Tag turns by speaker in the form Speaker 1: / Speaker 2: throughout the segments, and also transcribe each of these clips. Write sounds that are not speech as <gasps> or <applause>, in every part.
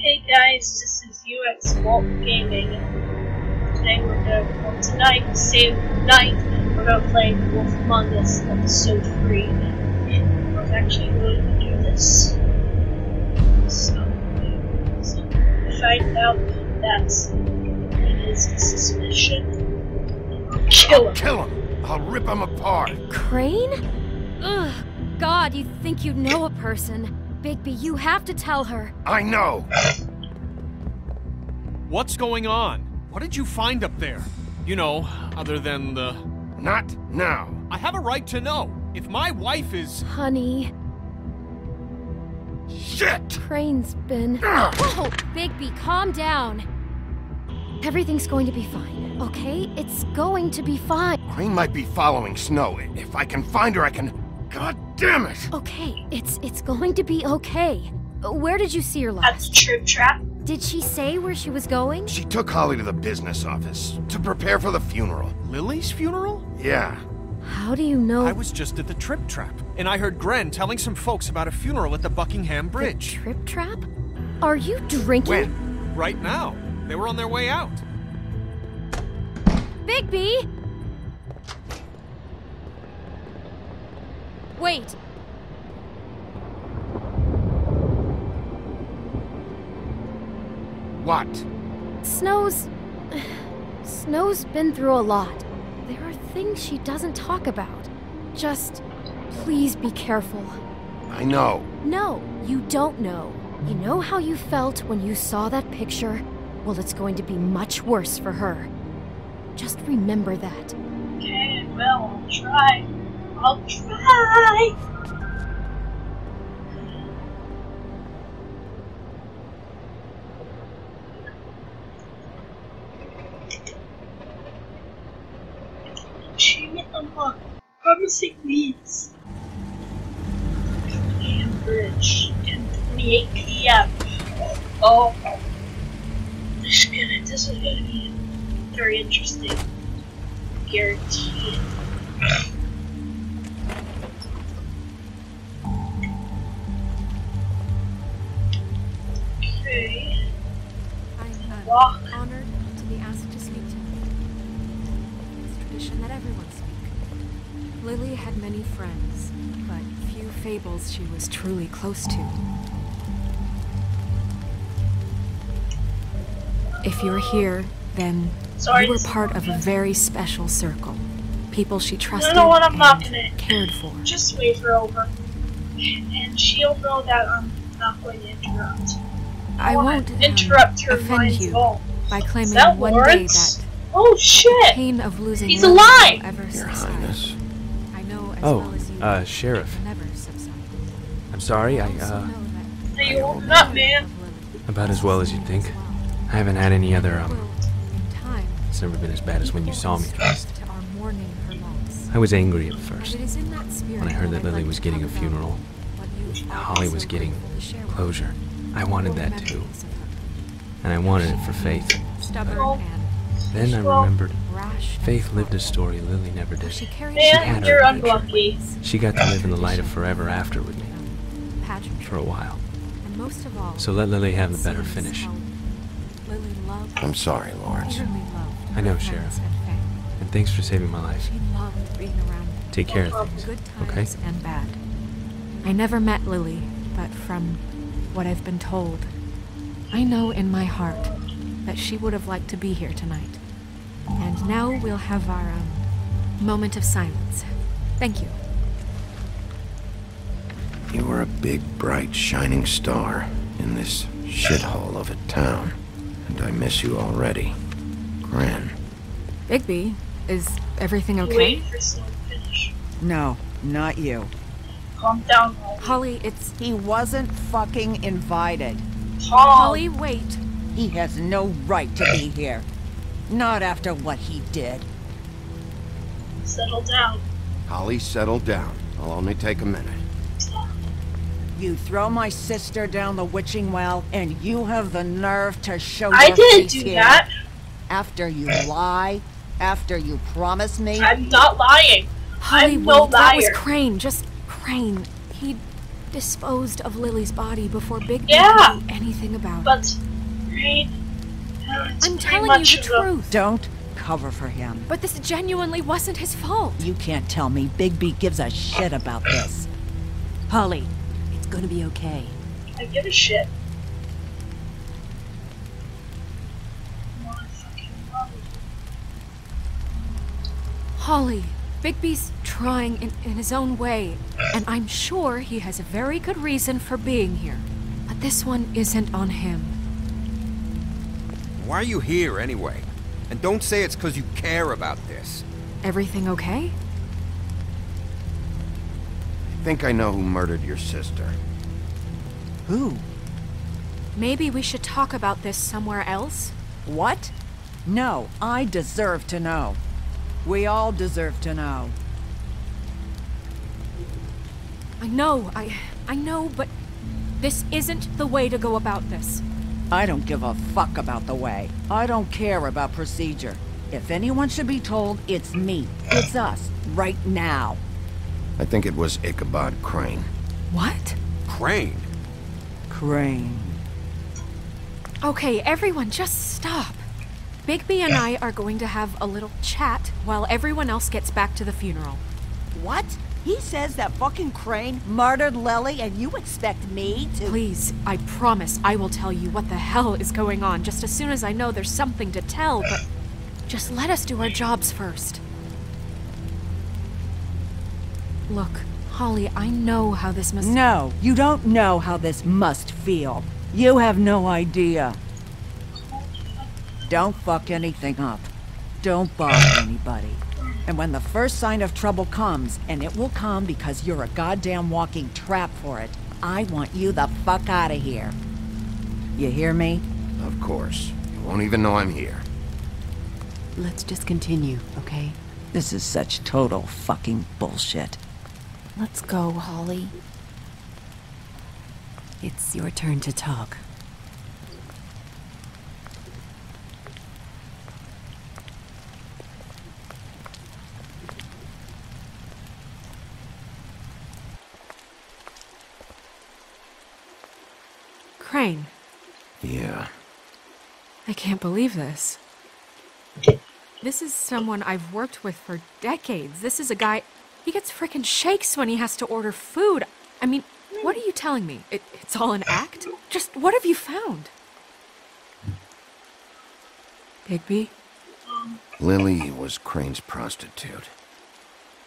Speaker 1: Hey guys, this is UX Walton Gaming. Today we're gonna, well tonight, save night, we're gonna play Wolf Among Us episode 3. I was actually going to do this. So, so find out that's it is the suspicion. I'll kill him.
Speaker 2: Kill him! I'll rip him apart!
Speaker 3: Crane? Ugh, God, you think you know a person. Bigby, you have to tell her.
Speaker 2: I know!
Speaker 4: What's going on? What did you find up there? You know, other than the.
Speaker 2: Not now!
Speaker 4: I have a right to know. If my wife is.
Speaker 3: Honey,
Speaker 2: Shit!
Speaker 3: Crane's been.
Speaker 2: Ah!
Speaker 3: Oh, Bigby, calm down. Everything's going to be fine, okay? It's going to be fine.
Speaker 2: Crane might be following Snow. If I can find her, I can. God damn it!
Speaker 3: Okay, it's it's going to be okay. Where did you see her last?
Speaker 1: At the
Speaker 3: last?
Speaker 1: trip trap.
Speaker 3: Did she say where she was going?
Speaker 2: She took Holly to the business office to prepare for the funeral.
Speaker 4: Lily's funeral?
Speaker 2: Yeah.
Speaker 3: How do you know
Speaker 4: I was just at the Trip Trap, and I heard Gren telling some folks about a funeral at the Buckingham
Speaker 3: the
Speaker 4: Bridge.
Speaker 3: trip trap? Are you drinking?
Speaker 2: When?
Speaker 4: Right now. They were on their way out.
Speaker 3: Bigby! Wait,
Speaker 2: What?
Speaker 3: Snow's. Snow's been through a lot. There are things she doesn't talk about. Just. Please be careful.
Speaker 2: I know.
Speaker 3: No, you don't know. You know how you felt when you saw that picture? Well, it's going to be much worse for her. Just remember that.
Speaker 1: Okay, well, I'll try. I'll try! Achievement unlocked. Promising leads. Cambridge, 10:28 p.m. Oh, this is gonna. This is gonna be very interesting. Guarantee Okay.
Speaker 5: I'm uh, honored to be asked to speak tonight. It's tradition that everyone speak. Lily had many friends, but few fables she was truly close to. If you're here, then
Speaker 1: Sorry.
Speaker 5: you were part of a very special circle. People she trusted
Speaker 1: know what, I'm
Speaker 5: and cared for.
Speaker 1: Just wave her over. And she'll know that I'm not going to interrupt.
Speaker 5: I won't um,
Speaker 1: interrupt her
Speaker 5: offend
Speaker 1: mind's
Speaker 5: you
Speaker 1: goal.
Speaker 5: by claiming
Speaker 1: that
Speaker 5: one
Speaker 1: Lawrence?
Speaker 5: day that
Speaker 1: Oh shit!
Speaker 5: pain of losing
Speaker 1: He's alive!
Speaker 5: will ever
Speaker 2: Your
Speaker 5: subside.
Speaker 2: Highness.
Speaker 5: I know as
Speaker 6: Oh,
Speaker 5: well as you
Speaker 6: uh, Sheriff.
Speaker 5: never subside.
Speaker 6: I'm sorry, I,
Speaker 5: also
Speaker 6: uh,
Speaker 5: know
Speaker 1: Are you open up, man?
Speaker 6: about as well as you'd think. I haven't had any other, um,
Speaker 5: time,
Speaker 6: it's never been as bad as when you saw me
Speaker 5: people
Speaker 6: first.
Speaker 5: to our mourning her loss.
Speaker 6: I was angry at first.
Speaker 5: it is in that spirit
Speaker 6: When I heard that Lily was getting a funeral,
Speaker 5: what you
Speaker 6: and
Speaker 5: are
Speaker 6: Holly was getting
Speaker 5: grateful to share with
Speaker 6: closure.
Speaker 5: Us.
Speaker 6: I wanted that too.
Speaker 5: memories of her.
Speaker 6: And I wanted it for Faith.
Speaker 5: Stubborn.
Speaker 6: Then I remembered Faith lived a story Lily never did.
Speaker 5: She
Speaker 6: had her
Speaker 1: unlucky.
Speaker 6: She got to live in the light of forever after with me, for a while.
Speaker 5: And most of all,
Speaker 6: So let Lily have the better finish.
Speaker 5: Lily
Speaker 2: I'm sorry, Lawrence.
Speaker 6: I know, Sheriff.
Speaker 5: and
Speaker 6: thanks for saving my life.
Speaker 5: She loved being around them.
Speaker 6: Take care of things, okay?
Speaker 5: and bad. I never met Lily, but from what I've been told, I know in my heart that she would have liked to be here tonight. And now we'll have our um, moment of silence. Thank you.
Speaker 2: You were a big, bright, shining star in this shithole of a town. And I miss you already. Gran.
Speaker 5: Bigby, is everything okay?
Speaker 1: Wait for someone to finish.
Speaker 7: No, not you.
Speaker 1: Calm down, Holly.
Speaker 5: Holly, it's
Speaker 7: He wasn't fucking invited.
Speaker 1: Calm.
Speaker 5: Holly, wait.
Speaker 7: He has no right to be <coughs> here. Not after what he did.
Speaker 1: Settle down.
Speaker 2: Holly, settle down. I'll only take a minute.
Speaker 7: You throw my sister down the witching well, and you have the nerve to show
Speaker 1: I
Speaker 7: your
Speaker 1: didn't do
Speaker 7: here.
Speaker 1: that.
Speaker 7: After you lie, after you promise me.
Speaker 1: I'm not lying.
Speaker 5: Holly,
Speaker 1: I'm no
Speaker 5: wait. That was
Speaker 1: liar.
Speaker 5: Crane. Just Crane. He disposed of Lily's body before Big
Speaker 1: Yeah.
Speaker 5: knew anything about it.
Speaker 1: But, right? uh,
Speaker 5: I'm telling you the
Speaker 1: a-
Speaker 5: truth.
Speaker 8: Don't cover for him.
Speaker 5: But this genuinely wasn't his fault.
Speaker 8: You can't tell me Bigby gives a shit about this.
Speaker 9: Holly, it's gonna be okay.
Speaker 1: I give a shit. Motherfucking
Speaker 5: Holly, Bigby's trying in, in his own way, and I'm sure he has a very good reason for being here. But this one isn't on him.
Speaker 10: Why are you here anyway? And don't say it's because you care about this.
Speaker 5: Everything okay?
Speaker 2: I think I know who murdered your sister.
Speaker 8: Who?
Speaker 5: Maybe we should talk about this somewhere else?
Speaker 8: What? No, I deserve to know. We all deserve to know.
Speaker 5: I know, I I know, but this isn't the way to go about this.
Speaker 8: I don't give a fuck about the way. I don't care about procedure. If anyone should be told, it's me. It's us. Right now.
Speaker 2: I think it was Ichabod Crane.
Speaker 5: What?
Speaker 10: Crane?
Speaker 8: Crane.
Speaker 5: Okay, everyone, just stop. Bigby and I are going to have a little chat while everyone else gets back to the funeral.
Speaker 9: What? He says that fucking Crane murdered Lily and you expect me to-
Speaker 5: Please, I promise I will tell you what the hell is going on just as soon as I know there's something to tell, but just let us do our jobs first. Look, Holly, I know how this must.
Speaker 8: No, you don't know how this must feel. You have no idea. Don't fuck anything up. Don't bother anybody. And when the first sign of trouble comes, and it will come because you're a goddamn walking trap for it, I want you the fuck out of here. You hear me?
Speaker 2: Of course. You won't even know I'm here.
Speaker 9: Let's just continue, okay?
Speaker 8: This is such total fucking bullshit.
Speaker 9: Let's go, Holly. It's your turn to talk.
Speaker 5: Crane,
Speaker 2: Yeah.
Speaker 5: I can't believe this. This is someone I've worked with for decades. This is a guy. He gets freaking shakes when he has to order food. I mean, what are you telling me? It, it's all an act? Just what have you found? Bigby?
Speaker 2: Lily was Crane's prostitute.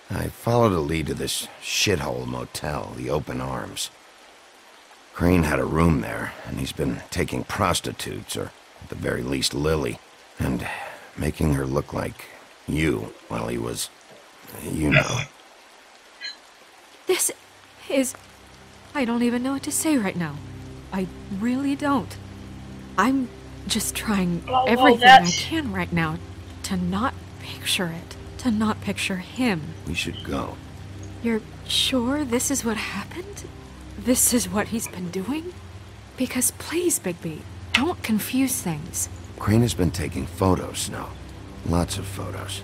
Speaker 2: I followed a lead to this shithole motel, the Open Arms. Crane had a room there, and he's been taking prostitutes, or at the very least Lily, and making her look like you while he was. you know.
Speaker 5: This is. I don't even know what to say right now. I really don't. I'm just trying
Speaker 1: Well, well,
Speaker 5: everything I can right now to not picture it, to not picture him.
Speaker 2: We should go.
Speaker 5: You're sure this is what happened? This is what he's been doing? Because please, Bigby, don't confuse things.
Speaker 2: Crane has been taking photos, Snow. Lots of photos.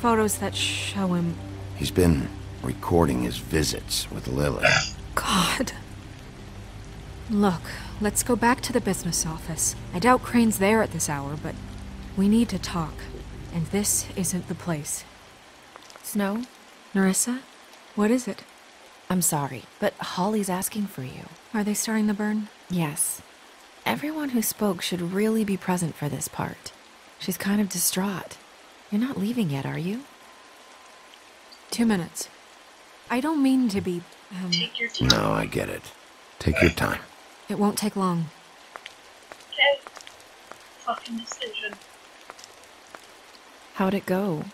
Speaker 5: Photos that show him.
Speaker 2: He's been recording his visits with Lily.
Speaker 5: God. Look, let's go back to the business office. I doubt Crane's there at this hour, but we need to talk. And this isn't the place.
Speaker 11: Snow,
Speaker 5: Nerissa? What is it?
Speaker 11: I'm sorry, but Holly's asking for you.
Speaker 5: Are they starting the burn?
Speaker 11: Yes. Everyone who spoke should really be present for this part. She's kind of distraught. You're not leaving yet, are you?
Speaker 5: Two minutes. I don't mean to be. Um,
Speaker 1: Take your time.
Speaker 2: No, I get it. Take your time.
Speaker 5: it won't take long.
Speaker 1: Okay. Fucking decision.
Speaker 11: How'd it go?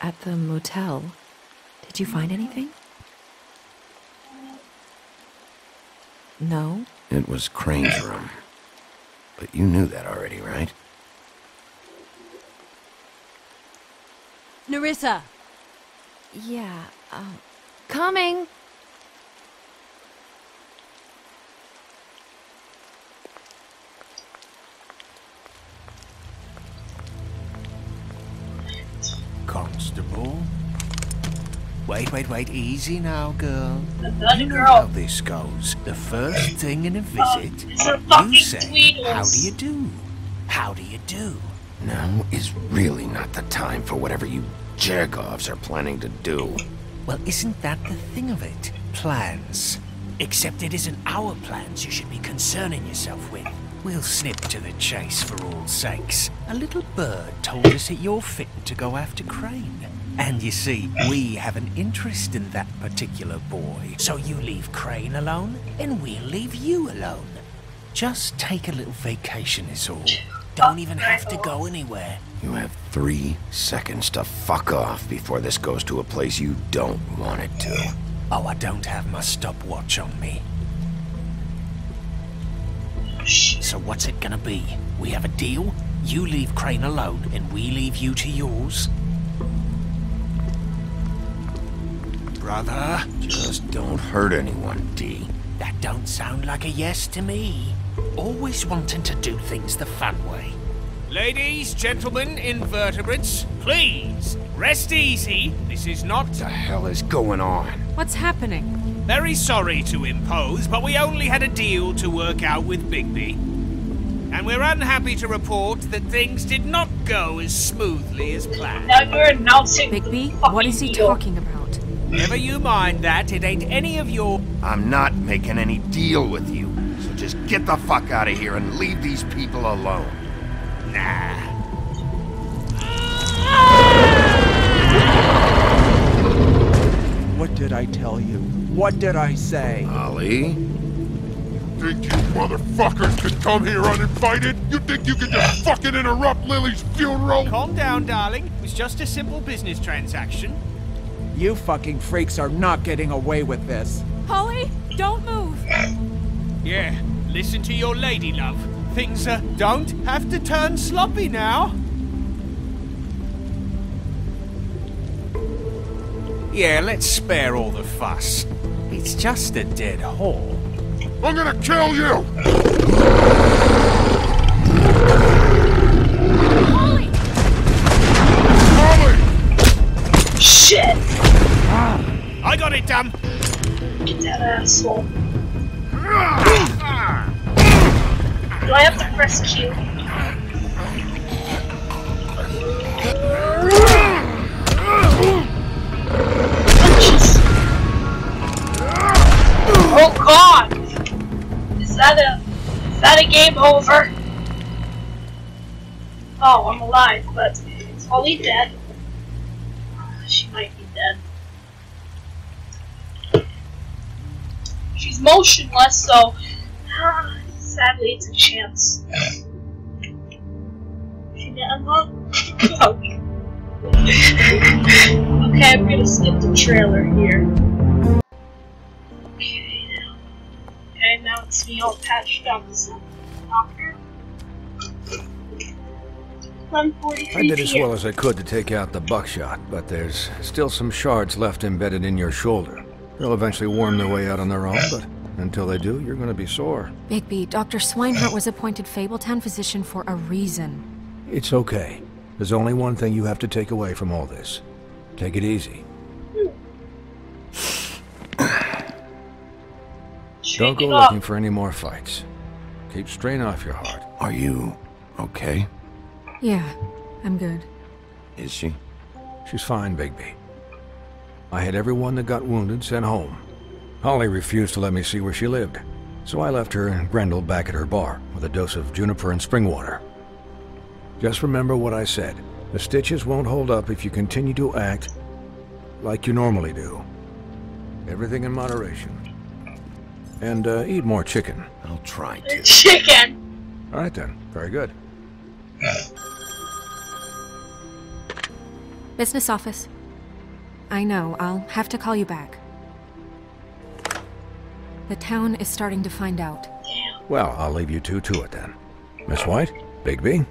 Speaker 11: At the motel? Did you find anything? No?
Speaker 2: It was Crane's room. But you knew that already, right?
Speaker 9: Nerissa!
Speaker 11: Yeah, um. Coming!
Speaker 12: Constable? Wait, wait, wait. Easy now, girl. You know
Speaker 1: girl.
Speaker 12: how this goes. The first thing in a oh, visit,
Speaker 1: it's a
Speaker 12: you say. "How do you do? How do you do?"
Speaker 2: Now is really not the time for whatever you Jergovs are planning to do.
Speaker 12: Well, isn't that the thing of it? Plans. Except it isn't our plans you should be concerning yourself with. We'll snip to the chase for all sakes. A little bird told us that you're fitting to go after Crane. And you see, we have an interest in that particular boy. So you leave Crane alone, and we'll leave you alone. Just take a little vacation is all. Don't even have to go anywhere.
Speaker 2: You have three seconds to fuck off before this goes to a place you don't want it to.
Speaker 12: Oh, I don't have my stopwatch on me. So what's it gonna be? We have a deal? You leave Crane alone, and we leave you to yours? Brother?
Speaker 2: Just don't hurt anyone, Dee.
Speaker 12: That don't sound like a yes to me. Always wanting to do things the fun way.
Speaker 4: Ladies, gentlemen, invertebrates, please, rest easy. This is not...
Speaker 2: What The hell is going on?
Speaker 5: What's happening?
Speaker 4: Very sorry to impose, but we only had a deal to work out with Bigby. And we're unhappy to report that things did not go as smoothly as planned.
Speaker 1: Now you're announcing
Speaker 5: Bigby, what is he
Speaker 1: deal.
Speaker 5: talking about?
Speaker 4: Never you mind that, it ain't any of your...
Speaker 2: I'm not making any deal with you. So just get the fuck out of here and leave these people alone.
Speaker 4: Nah.
Speaker 13: What did I tell you? What did I say?
Speaker 2: Ollie?
Speaker 14: Think you motherfuckers could come here uninvited? You think you can just fucking interrupt Lily's funeral?
Speaker 4: Calm down, darling. It was just a simple business transaction.
Speaker 13: You fucking freaks are not getting away with this.
Speaker 5: Holly, don't move!
Speaker 4: Yeah, listen to your lady love. Things uh, don't have to turn sloppy now.
Speaker 12: Yeah, let's spare all the fuss. It's just a dead hole.
Speaker 14: I'm gonna kill you!
Speaker 4: I got it, damn.
Speaker 1: Get that asshole. Do I have to press Q? Oh god! Is that a is that a game over? Oh, I'm alive, but is Holly dead? Ah, she might be dead. She's motionless, so ah, sadly it's a chance. She didn't look. okay. okay, I'm gonna skip the trailer here. Okay, now. Okay, now it's me all patched up. Is that doctor? 143
Speaker 15: I did as well as I could to take out the buckshot, but there's still some shards left embedded in your shoulder. They'll eventually worm their way out on their own, but until they do, you're gonna be sore.
Speaker 5: Bigby, Dr. Swineheart was appointed Fabletown physician for a reason.
Speaker 15: It's okay. There's only one thing you have to take away from all this. Take it easy. Don't go looking for any more fights. Keep strain off your heart.
Speaker 2: Are you okay?
Speaker 5: Yeah, I'm good.
Speaker 2: Is she?
Speaker 15: She's fine, Bigby. I had everyone that got wounded sent home. Holly refused to let me see where she lived, so I left her and Grendel back at her bar with a dose of juniper and spring water. Just remember what I said. The stitches won't hold up if you continue to act like you normally do. Everything in moderation. And uh, eat more chicken.
Speaker 2: I'll try to. <laughs>
Speaker 1: Chicken!
Speaker 15: All right then. Very good.
Speaker 5: Business office. I know, I'll have to call you back. The town is starting to find out.
Speaker 15: Well, I'll leave you two to it then. Miss White? Bigby?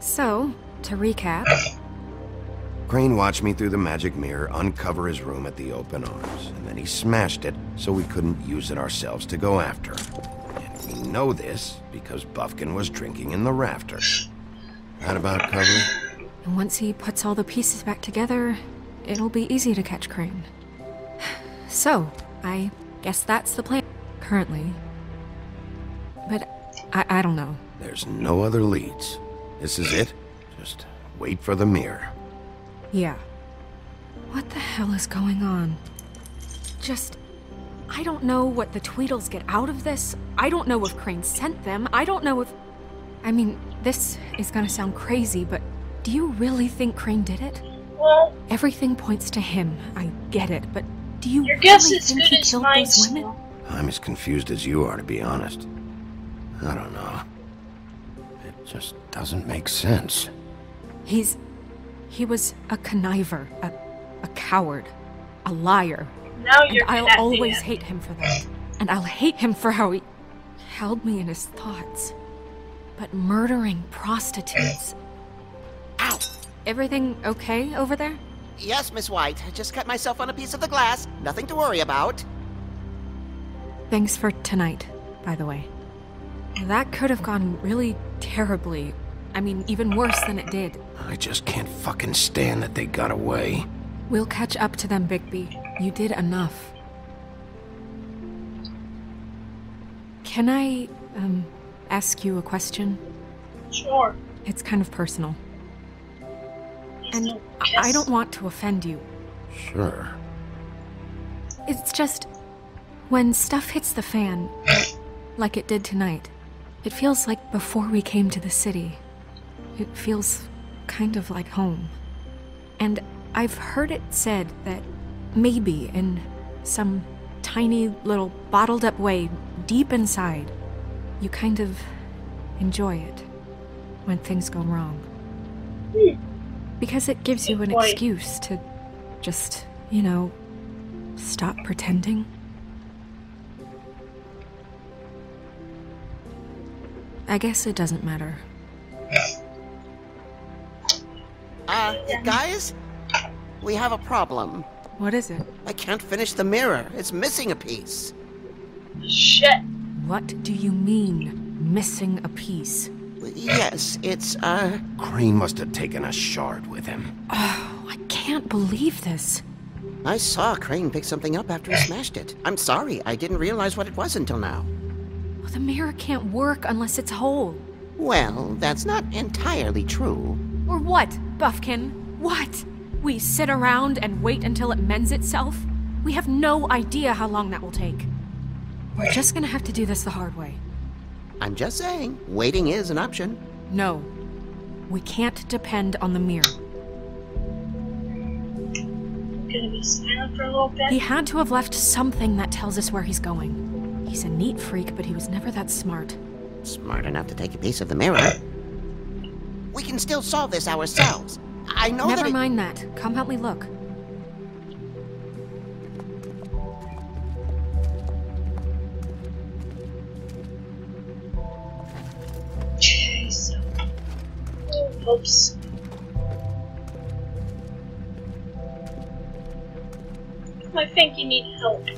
Speaker 5: So, to recap,
Speaker 2: Crane watched me through the magic mirror uncover his room at the open arms, and then he smashed it so we couldn't use it ourselves to go after him. And we know this because Buffkin was drinking in the rafters. That about cover it?
Speaker 5: And once he puts all the pieces back together, it'll be easy to catch Crane. <sighs> So, I guess that's the plan currently. But I, I don't know.
Speaker 2: There's no other leads. This is it. Just wait for the mirror.
Speaker 5: Yeah. What the hell is going on? Just. I don't know what the Tweedles get out of this. I don't know if Crane sent them. I don't know if. I mean, this is gonna sound crazy, but do you really think Crane did it?
Speaker 1: Well,
Speaker 5: Everything points to him. I get it, but do you
Speaker 1: your guess
Speaker 5: really
Speaker 1: is
Speaker 5: think
Speaker 1: good
Speaker 5: he
Speaker 1: as
Speaker 5: killed
Speaker 1: mine.
Speaker 5: those women?
Speaker 2: I'm as confused as you are, to be honest. I don't know. It just doesn't make sense.
Speaker 5: He's. He was a conniver, a, a coward, a liar.
Speaker 1: Now
Speaker 5: And
Speaker 1: you're
Speaker 5: I'll always
Speaker 1: it.
Speaker 5: hate him for that. And I'll hate him for how he held me in his thoughts. But murdering prostitutes. Ow! Everything okay over there?
Speaker 16: Yes, Miss White. I just cut myself on a piece of the glass. Nothing to worry about.
Speaker 5: Thanks for tonight, by the way. That could have gone really terribly. I mean, even worse than it did.
Speaker 2: I just can't fucking stand that they got away.
Speaker 5: We'll catch up to them, Bigby. You did enough. Can I, um, ask you a question?
Speaker 1: Sure.
Speaker 5: It's kind of personal. And
Speaker 1: no
Speaker 5: I- I don't want to offend you.
Speaker 2: Sure.
Speaker 5: It's just when stuff hits the fan, like it did tonight, it feels like before we came to the city. It feels kind of like home. And I've heard it said that maybe in some tiny little bottled up way deep inside, you kind of enjoy it when things go wrong. Because it gives you an
Speaker 1: point.
Speaker 5: excuse to just, you know, stop pretending. I guess it doesn't matter. <laughs>
Speaker 16: Uh, guys? We have a problem.
Speaker 5: What is it?
Speaker 16: I can't finish the mirror. It's missing a piece.
Speaker 1: Shit.
Speaker 5: What do you mean, missing a piece?
Speaker 16: Yes, it's, uh...
Speaker 2: Crane must have taken a shard with him.
Speaker 5: Oh, I can't believe this.
Speaker 16: I saw Crane pick something up after he smashed it. I'm sorry, I didn't realize what it was until now.
Speaker 5: Well, the mirror can't work unless it's whole.
Speaker 16: Well, that's not entirely true.
Speaker 5: Or what, Buffkin? What? We sit around and wait until it mends itself? We have no idea how long that will take. We're just gonna have to do this the hard way.
Speaker 16: I'm just saying, waiting is an option.
Speaker 5: No. We can't depend on the mirror.
Speaker 1: Gonna be silent for a little bit.
Speaker 5: He had to have left something that tells us where he's going. He's a neat freak, but he was never that smart.
Speaker 16: Smart enough to take a piece of the mirror. We can still solve this ourselves. I know
Speaker 5: Never
Speaker 16: that it-
Speaker 5: mind that. Come help me look.
Speaker 1: Jeez. Oops. I think you need help.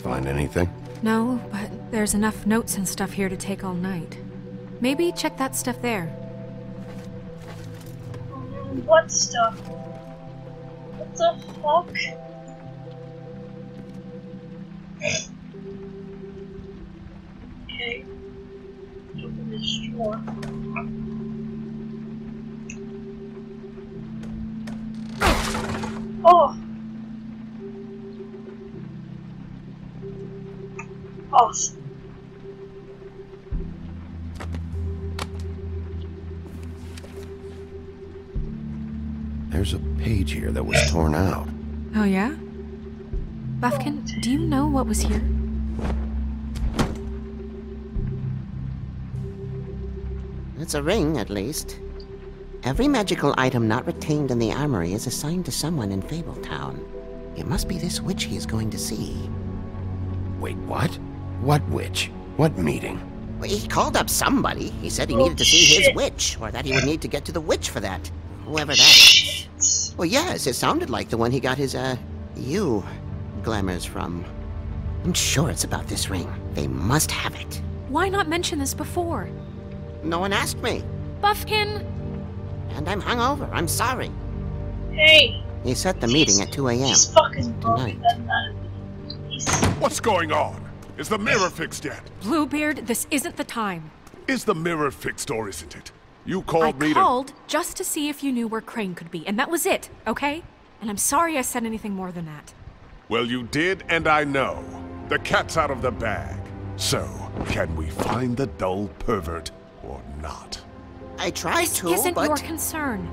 Speaker 2: Find anything?
Speaker 5: No, but there's enough notes and stuff here to take all night. Maybe check that stuff there.
Speaker 1: What stuff? What the fuck? Okay. Open this drawer. Oh! Awesome.
Speaker 2: There's a page here that was torn out.
Speaker 5: Oh, yeah? Buffkin, do you know what was here?
Speaker 16: It's a ring, at least. Every magical item not retained in the armory is assigned to someone in Fabletown. It must be this witch he is going to see.
Speaker 2: Wait, what? What witch? What meeting?
Speaker 16: Well, He called up somebody. He said he
Speaker 1: Oh,
Speaker 16: needed to see his witch, or that he would need to get to the witch for that. Whoever that is. Well, yes, it sounded like the one he got his, uh, you glamours from. I'm sure it's about this ring. They must have it.
Speaker 5: Why not mention this before?
Speaker 16: No one asked me.
Speaker 5: Buffkin!
Speaker 16: And I'm hungover. I'm sorry.
Speaker 1: Hey,
Speaker 16: He set the meeting at 2 a.m.
Speaker 1: he's fucking
Speaker 16: tonight.
Speaker 14: What's going on? Is the mirror fixed yet?
Speaker 5: Bluebeard, this isn't the time.
Speaker 14: Is the mirror fixed or isn't it? You
Speaker 5: I
Speaker 14: called me
Speaker 5: called just to see if you knew where Crane could be, and that was it, okay? And I'm sorry I said anything more than that.
Speaker 14: Well, you did, and I know. The cat's out of the bag. So, can we find the dull pervert or not?
Speaker 16: I tried
Speaker 5: This
Speaker 16: to,
Speaker 5: isn't
Speaker 16: but
Speaker 5: your concern.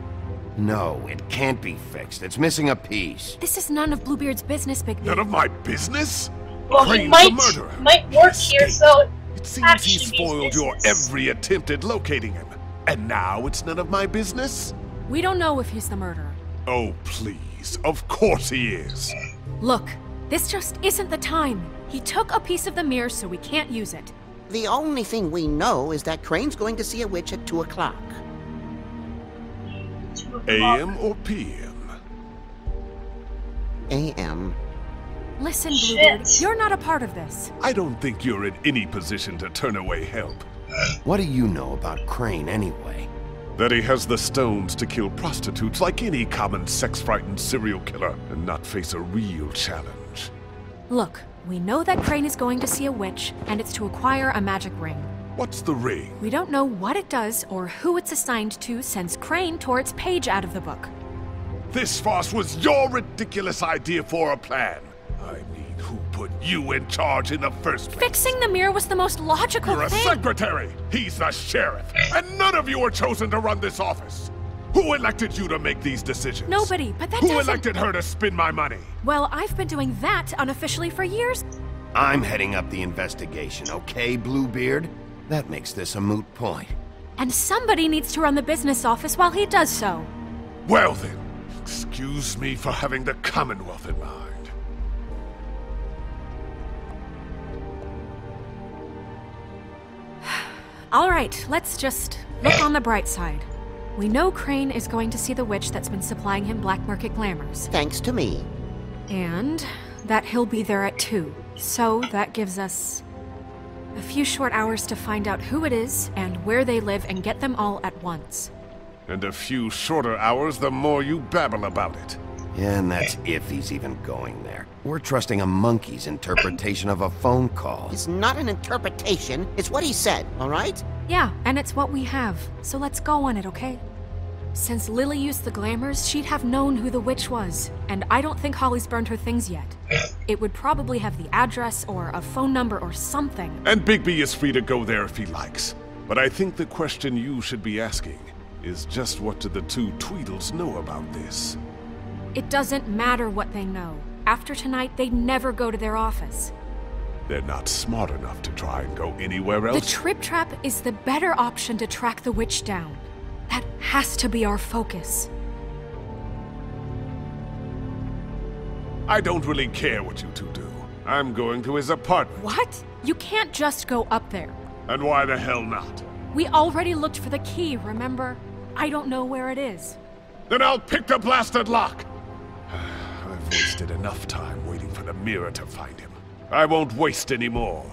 Speaker 2: No, it can't be fixed. It's missing a piece.
Speaker 5: This is none of Bluebeard's business, Big
Speaker 14: None of my business?
Speaker 1: Well, he
Speaker 14: Crane's
Speaker 1: might,
Speaker 14: the murderer.
Speaker 1: might work here, so
Speaker 14: It seems he spoiled your every attempt at locating him. And now it's none of my business?
Speaker 5: We don't know if he's the murderer.
Speaker 14: Oh, please. Of course he is.
Speaker 5: Look, this just isn't the time. He took a piece of the mirror, so we can't use it.
Speaker 16: the only thing we know is that Crane's going to see a witch at 2 o'clock.
Speaker 14: AM or PM?
Speaker 16: A.M.
Speaker 5: Listen, Bluebeard, you're not a part of this.
Speaker 14: I don't think you're in any position to turn away help. <gasps>
Speaker 2: What do you know about Crane anyway?
Speaker 14: That he has the stones to kill prostitutes like any common sex-frightened serial killer and not face a real challenge.
Speaker 5: Look, we know that Crane is going to see a witch, and it's to acquire a magic ring.
Speaker 14: What's the ring?
Speaker 5: We don't know what it does or who it's assigned to since Crane tore its page out of the book.
Speaker 14: This farce was your ridiculous idea for a plan. I mean, who put you in charge in the first place?
Speaker 5: Fixing the mirror was the most logical
Speaker 14: You're a secretary. He's the sheriff. And none of you were chosen to run this office. Who elected you to make these decisions?
Speaker 5: Nobody, but that
Speaker 14: Who
Speaker 5: doesn't...
Speaker 14: elected her to spend my money?
Speaker 5: Well, I've been doing that unofficially for years.
Speaker 2: I'm heading up the investigation, okay, Bluebeard? That makes this a moot point.
Speaker 5: And somebody needs to run the business office while he does so.
Speaker 14: Well then, excuse me for having the Commonwealth in mind.
Speaker 5: All right, let's just look on the bright side. We know Crane is going to see the witch that's been supplying him black market glamours.
Speaker 16: Thanks to me.
Speaker 5: And that he'll be there at 2. So that gives us a few short hours to find out who it is and where they live and get them all at once.
Speaker 14: And a few shorter hours, the more you babble about it.
Speaker 2: Yeah, and that's if he's even going there. We're trusting a monkey's interpretation of a phone call.
Speaker 16: It's not an interpretation, it's what he said, alright?
Speaker 5: Yeah, and it's what we have. So let's go on it, okay? Since Lily used the glamours, she'd have known who the witch was, and I don't think Holly's burned her things yet. It would probably have the address or a phone number or something.
Speaker 14: And Bigby is free to go there if he likes. But I think the question you should be asking is just what do the two Tweedles know about this?
Speaker 5: It doesn't matter what they know. After tonight, they'd never go to their office.
Speaker 14: They're not smart enough to try and go anywhere else. The.
Speaker 5: Trip Trap is the better option to track the witch down. That has to be our focus.
Speaker 14: I don't really care what you two do. I'm going to his apartment.
Speaker 5: What? You can't just go up there.
Speaker 14: And why the hell not?
Speaker 5: We already looked for the key, remember? I don't know where it is.
Speaker 14: Then I'll pick the blasted lock! I've wasted enough time waiting for the mirror to find him. I won't waste any more.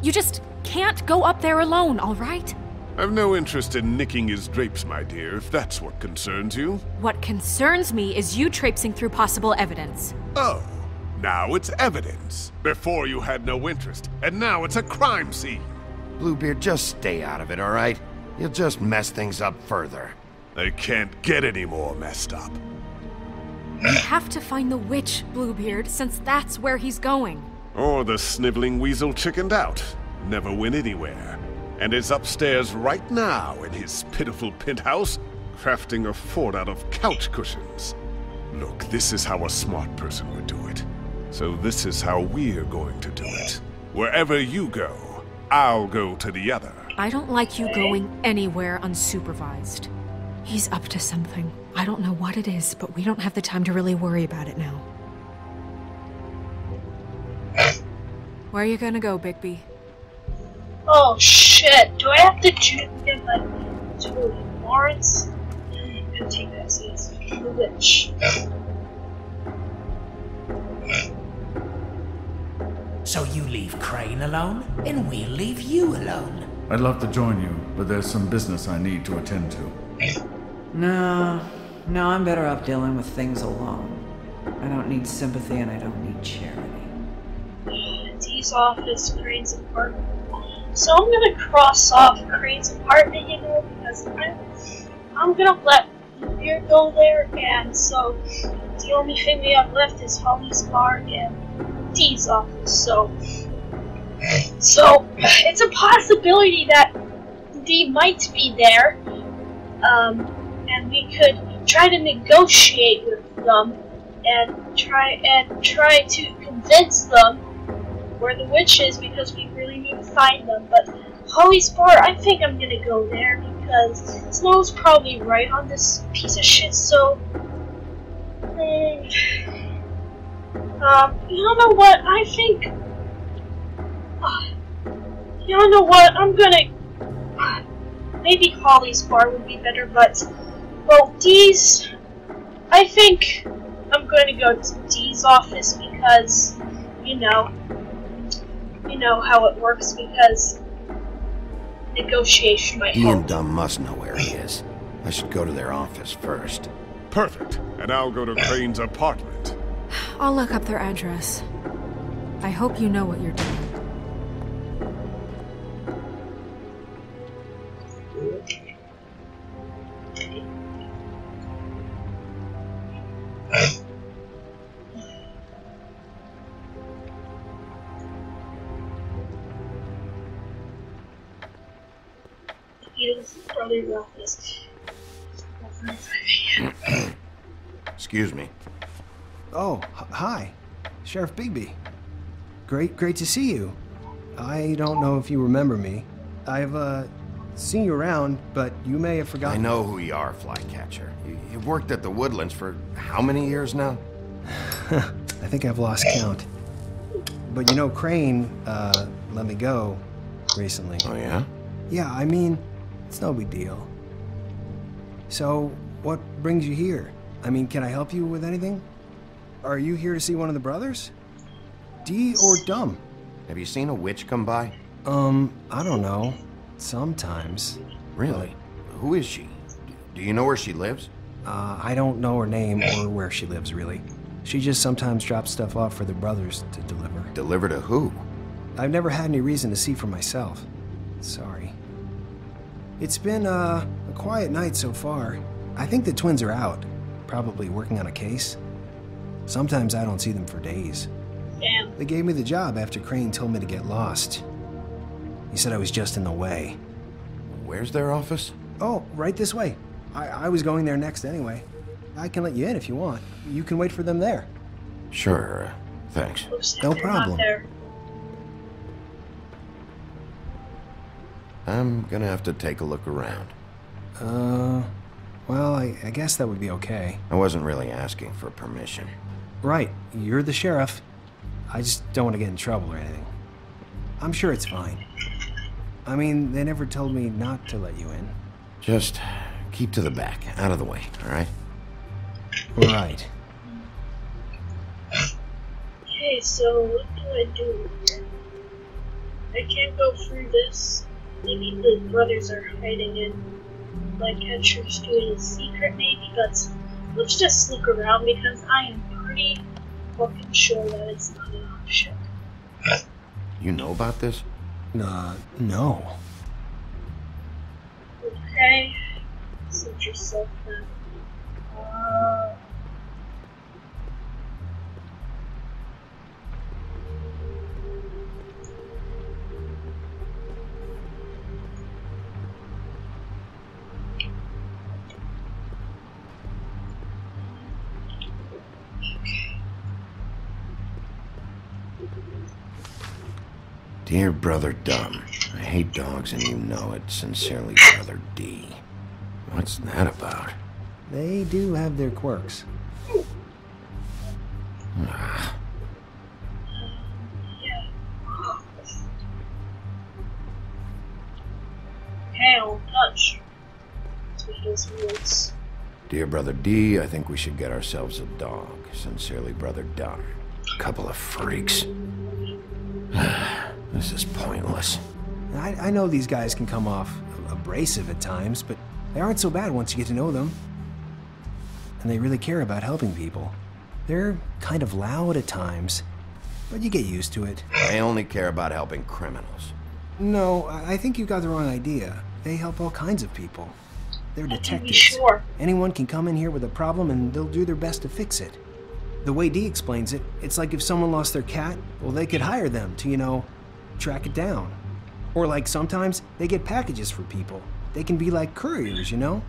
Speaker 5: You just can't go up there alone, all right?
Speaker 14: I've no interest in nicking his drapes, my dear, if that's what concerns you.
Speaker 5: What concerns me is you traipsing through possible evidence.
Speaker 14: Oh, now it's evidence. Before you had no interest, and now it's a crime scene.
Speaker 2: Bluebeard, just stay out of it, alright? You'll just mess things up further.
Speaker 14: They can't get any more messed up.
Speaker 5: We have to find the witch, Bluebeard, since that's where he's going.
Speaker 14: Or the sniveling weasel chickened out, never went anywhere, and is upstairs right now in his pitiful penthouse, crafting a fort out of couch cushions. Look, this is how a smart person would do it. So this is how we're going to do it. Wherever you go, I'll go to the other.
Speaker 5: I don't like you going anywhere unsupervised. He's up to something. I don't know what it is, but we don't have the time to really worry about it now. Where are you gonna go, Bigby?
Speaker 1: Oh shit, do I have to choose again like to Lawrence? I'm gonna take that as yes. The witch.
Speaker 12: So you leave Crane alone, and we'll leave you alone.
Speaker 17: I'd love to join you, but there's some business I need to attend to.
Speaker 7: No, no, I'm better off dealing with things alone. I don't need sympathy and I don't need charity.
Speaker 1: Dee's office, Crane's apartment. So I'm gonna cross off Crane's apartment, you know, because I'm, I'm gonna let Beer go there, and so the only thing we have left is Holly's bar and Dee's office. So, so it's a possibility that Dee might be there, um, and we could try to negotiate with them and try and try to convince them where the witch is because we really need to find them. But Holly's bar, I think I'm gonna go there because Snow's probably right on this piece of shit. So, um, um you know what? I think. Uh, <sighs> you know what? I'm gonna. <sighs> Maybe Holly's bar would be better, but well, Dee's. I think I'm going to go to Dee's office because, you know, you know how it works because negotiation might
Speaker 2: He
Speaker 1: help.
Speaker 2: and Dum must know where he is. I should go to their office first.
Speaker 14: Perfect. And I'll go to Crane's apartment.
Speaker 5: I'll look up their address. I hope you know what you're doing.
Speaker 2: Excuse me.
Speaker 18: Oh, hi. Sheriff Bigby. Great, great to see you. I don't know if you remember me. I've, uh, seen you around, but you may have forgotten.
Speaker 2: I know who you are, Flycatcher. You, you've worked at the Woodlands for how many years now? <laughs>
Speaker 18: I think I've lost count. But you know, Crane, uh, let me go recently.
Speaker 2: Oh, yeah?
Speaker 18: Yeah, I mean, it's no big deal. So, what brings you here? I mean, can I help you with anything? Are you here to see one of the brothers? Dee or Dum?
Speaker 2: Have you seen a witch come by?
Speaker 18: Um, I don't know. Sometimes.
Speaker 2: Really? Who is she? Do you know where she lives?
Speaker 18: Uh, I don't know her name or where she lives, really. She just sometimes drops stuff off for the brothers to deliver.
Speaker 2: Deliver to who?
Speaker 18: I've never had any reason to see for myself. Sorry. It's been, uh, a quiet night so far. I think the twins are out, probably working on a case. Sometimes I don't see them for days.
Speaker 1: Damn.
Speaker 18: They gave me the job after Crane told me to get lost. He said I was just in the way.
Speaker 2: Where's their office?
Speaker 18: Oh, right this way. I, I was going there next anyway. I can let you in if you want. You can wait for them there.
Speaker 2: Sure, uh, thanks.
Speaker 1: Looks
Speaker 18: No problem.
Speaker 2: I'm gonna have to take a look around.
Speaker 18: Uh, well, I, I guess that would be okay.
Speaker 2: I wasn't really asking for permission.
Speaker 18: Right, you're the sheriff. I just don't want to get in trouble or anything. I'm sure it's fine. I mean, they never told me not to let you in.
Speaker 2: Just keep to the back, out of the way, alright?
Speaker 18: Right.
Speaker 1: Okay, so what do I do here? I can't go through this. Maybe the brothers are hiding in like Catcher's doing a secret maybe, but let's just look around because I am pretty fucking sure that it's not an option.
Speaker 2: You know about this?
Speaker 18: Uh, no.
Speaker 1: Okay. Set yourself then.
Speaker 2: Dear Brother Dum, I hate dogs and you know it. Sincerely, Brother Dee. What's that about?
Speaker 18: They do have their quirks.
Speaker 1: Hail, touch.
Speaker 2: Dear Brother Dee, I think we should get ourselves a dog. Sincerely, Brother Dum. Couple of freaks. <sighs> <laughs> this is pointless.
Speaker 18: I, I know these guys can come off abrasive at times, but they aren't so bad once you get to know them. And they really care about helping people. They're kind of loud at times, but you get used to it.
Speaker 2: They only care about helping criminals.
Speaker 18: No, I I think you got the wrong idea. They help all kinds of people. They're
Speaker 1: I can be
Speaker 18: detectives.
Speaker 1: sure.
Speaker 18: Anyone can come in here with a problem and they'll do their best to fix it. The way Dee explains it, it's like if someone lost their cat, well, they could hire them to, you know, track it down. Or like sometimes they get packages for people. They can be like couriers, you know?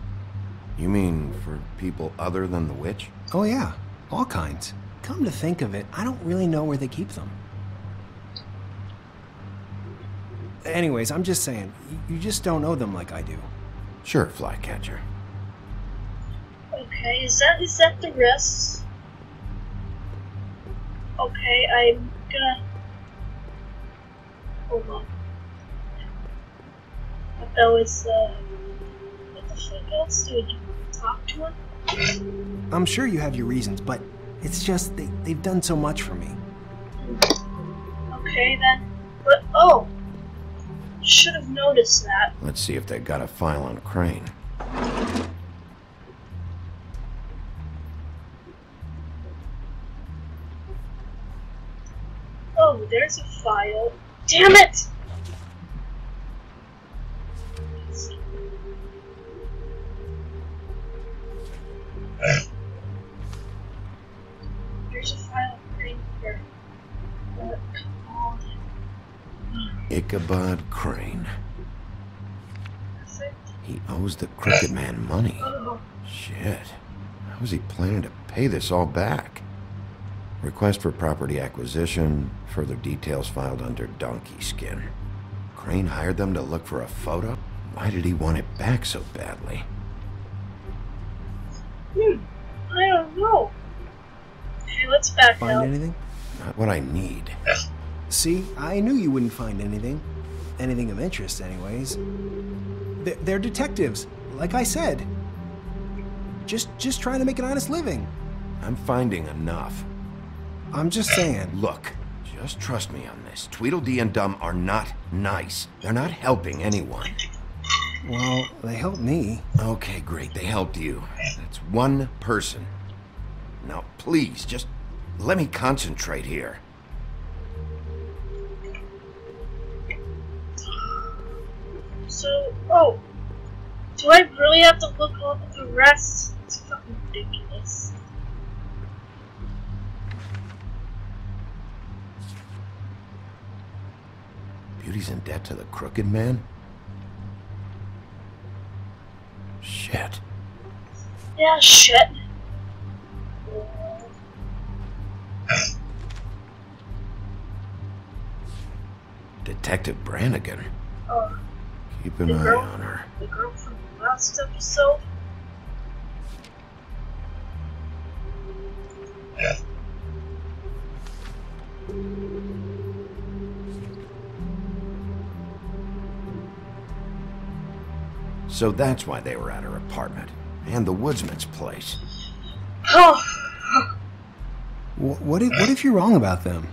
Speaker 2: You mean for people other than the witch?
Speaker 18: Oh, yeah, all kinds. Come to think of it, I don't really know where they keep them. Anyways, I'm just saying, you- you just don't know them like I do.
Speaker 2: Sure, Flycatcher.
Speaker 1: Okay, is that is that the rest? Okay, I'm gonna hold on. But that was uh what the fuck else? Did you talk to him?
Speaker 18: I'm sure you have your reasons, but it's just they, they've done so much for me.
Speaker 1: Okay then. But oh should have noticed that.
Speaker 2: Let's see if they got a file on Crane.
Speaker 1: Oh, there's a file. Damn it! There's a file right here.
Speaker 2: Ichabod Crane. He owes the Crooked Man money.
Speaker 1: Oh,
Speaker 2: Shit. How is he planning to pay this all back? Request for property acquisition, further details filed under Donkey Skin. Crane hired them to look for a photo? Why did he want it back so badly?
Speaker 1: hmm. I don't know. Okay, let's back
Speaker 18: Find
Speaker 1: up.
Speaker 18: anything?
Speaker 2: Not what I need.
Speaker 18: See, I knew you wouldn't find anything. Anything of interest, anyways. They're, they're detectives, like I said. Just, just trying to make an honest living.
Speaker 2: I'm finding enough.
Speaker 18: I'm just saying.
Speaker 2: Look, just trust me on this. Tweedledee and Dum are not nice. They're not helping anyone.
Speaker 18: Well, they helped me.
Speaker 2: Okay, great. They helped you. That's one person. Now, please, just let me concentrate here.
Speaker 1: So, oh, do I really have to look up the rest? It's fucking ridiculous.
Speaker 2: Beauty's in debt to the crooked man? Shit.
Speaker 1: Yeah, shit.
Speaker 2: Detective Brannigan.
Speaker 1: Oh,
Speaker 2: Keep an
Speaker 1: the
Speaker 2: eye
Speaker 1: girl,
Speaker 2: on her.
Speaker 1: the girl from the last episode.
Speaker 2: So that's why they were at her apartment. And the woodsman's place.
Speaker 18: What if, what if you're wrong about them?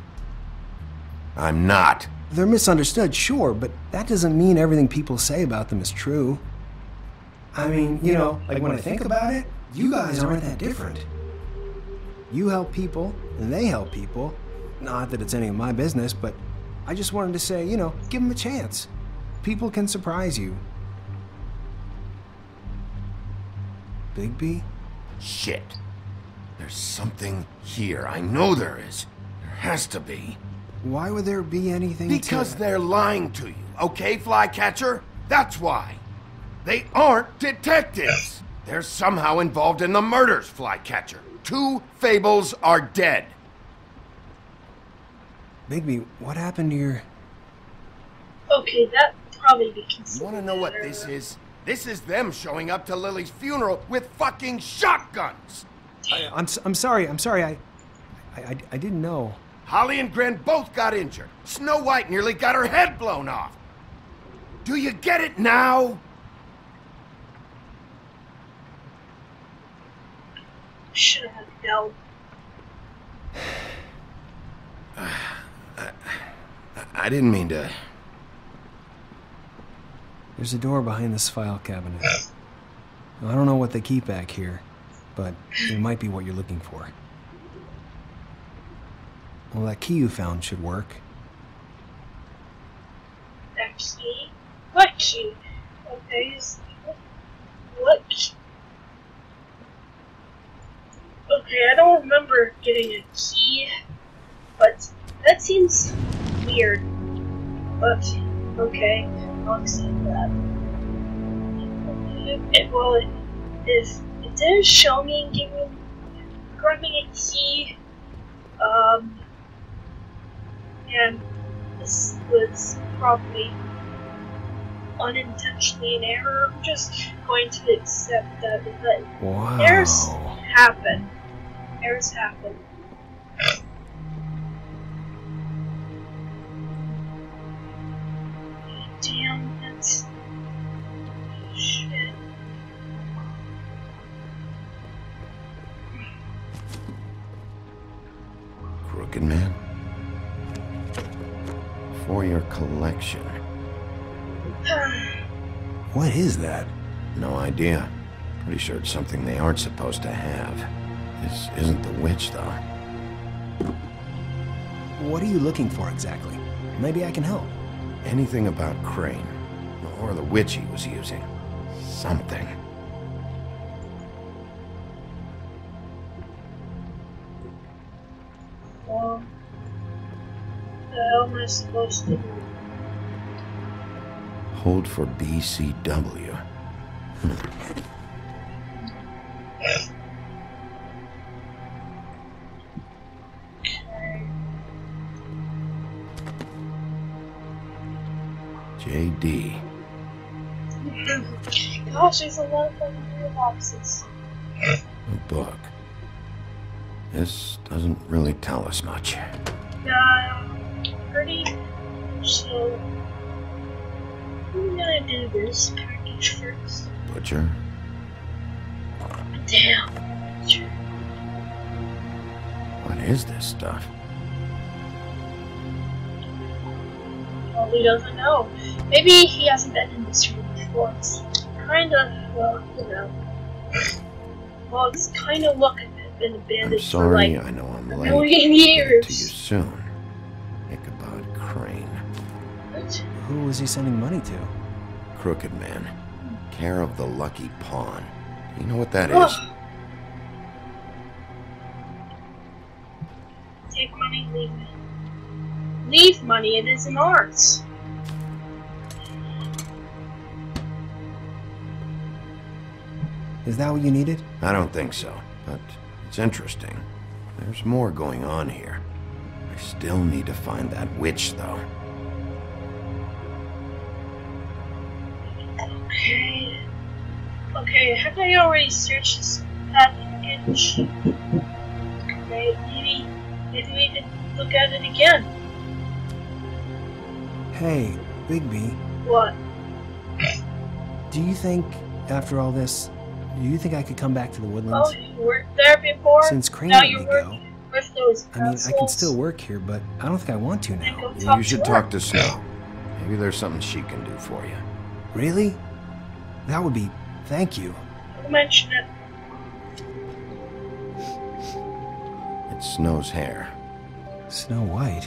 Speaker 2: I'm not.
Speaker 18: They're misunderstood, sure, but that doesn't mean everything people say about them is true. I mean, you know, like when I think about it, you guys aren't that different. You help people, and they help people. Not that it's any of my business, but I just wanted to say, you know, give them a chance. People can surprise you. Bigby?
Speaker 2: Shit. There's something here. I know there is. There has to be.
Speaker 18: Why would there be anything
Speaker 2: Because
Speaker 18: to...
Speaker 2: they're lying to you, okay, Flycatcher? That's why. They aren't detectives. They're somehow involved in the murders, Flycatcher. Two fables are dead.
Speaker 18: Bigby, what happened to your...
Speaker 1: okay, that probably be considered.
Speaker 2: You want to know what this is? This is them showing up to Lily's funeral with fucking shotguns.
Speaker 18: I, I'm, s- I'm sorry, I'm sorry, I, I, I, I didn't know.
Speaker 2: Holly and Gren both got injured. Snow White nearly got her head blown off. Do you get it now?
Speaker 1: Should have known. <sighs>
Speaker 2: I didn't mean to.
Speaker 18: There's a door behind this file cabinet. I don't know what they keep back here, but it might be what you're looking for. Well, that key you found should work.
Speaker 1: That key? What key? Okay, what? Okay, I don't remember getting a key, but that seems weird. But, okay, I'll accept that. It, if it didn't show me and give giving, grabbing a key, um, and this was probably unintentionally an error. I'm just going to accept that, that
Speaker 18: Wow.
Speaker 1: errors happen. Errors happen. Damn it. Shit.
Speaker 2: Crooked Man? For your collection. Hmm.
Speaker 18: What is that?
Speaker 2: No idea. Pretty sure it's something they aren't supposed to have. This isn't the witch, though.
Speaker 18: What are you looking for exactly? Maybe I can help.
Speaker 2: Anything about Crane, or the witch he was using. Something.
Speaker 1: Well, hell am I supposed to?
Speaker 2: Hold for BCW. JD.
Speaker 1: Gosh, there's a lot of fucking mailboxes.
Speaker 2: A book. This doesn't really tell us much.
Speaker 1: Yeah, pretty. So, I'm gonna do this package first.
Speaker 2: Butcher?
Speaker 1: Damn.
Speaker 2: What is this stuff?
Speaker 1: Well, he doesn't know. Maybe he hasn't been in this room before. It's kinda, well, you know. Well, it's kinda looking been abandoned
Speaker 2: I'm
Speaker 1: for
Speaker 2: sorry,
Speaker 1: like
Speaker 2: I know I'm
Speaker 1: a
Speaker 2: late.
Speaker 1: million
Speaker 2: Get to you soon. Ichabod Crane.
Speaker 1: What?
Speaker 18: Who was he sending money to?
Speaker 2: Crooked Man. Care of the Lucky Pawn. You know what that is?
Speaker 1: Ugh. Take money, leave it. Leave money, it isn't ours.
Speaker 18: Is that what you needed?
Speaker 2: I don't think so, but it's interesting. There's more going on here. I still need to find that witch, though.
Speaker 1: Okay. Okay, have I already searched this package? Okay, maybe, maybe we can look at it again.
Speaker 18: Hey, Bigby,
Speaker 1: What?
Speaker 18: do you think, after all this, do you think I could come back to the woodlands?
Speaker 1: Oh,
Speaker 18: woodlands?
Speaker 1: you worked there before?
Speaker 18: Since Crane
Speaker 1: now
Speaker 18: let
Speaker 1: you're
Speaker 18: me
Speaker 1: working with those
Speaker 18: I mean, I can still work here, but I don't think I want to now.
Speaker 1: Go
Speaker 2: You should
Speaker 1: to her.
Speaker 2: talk to Snow. Maybe there's something she can do for you.
Speaker 18: Really? That would be. Thank you.
Speaker 1: Don't mention it.
Speaker 2: It's Snow's hair.
Speaker 18: Snow White?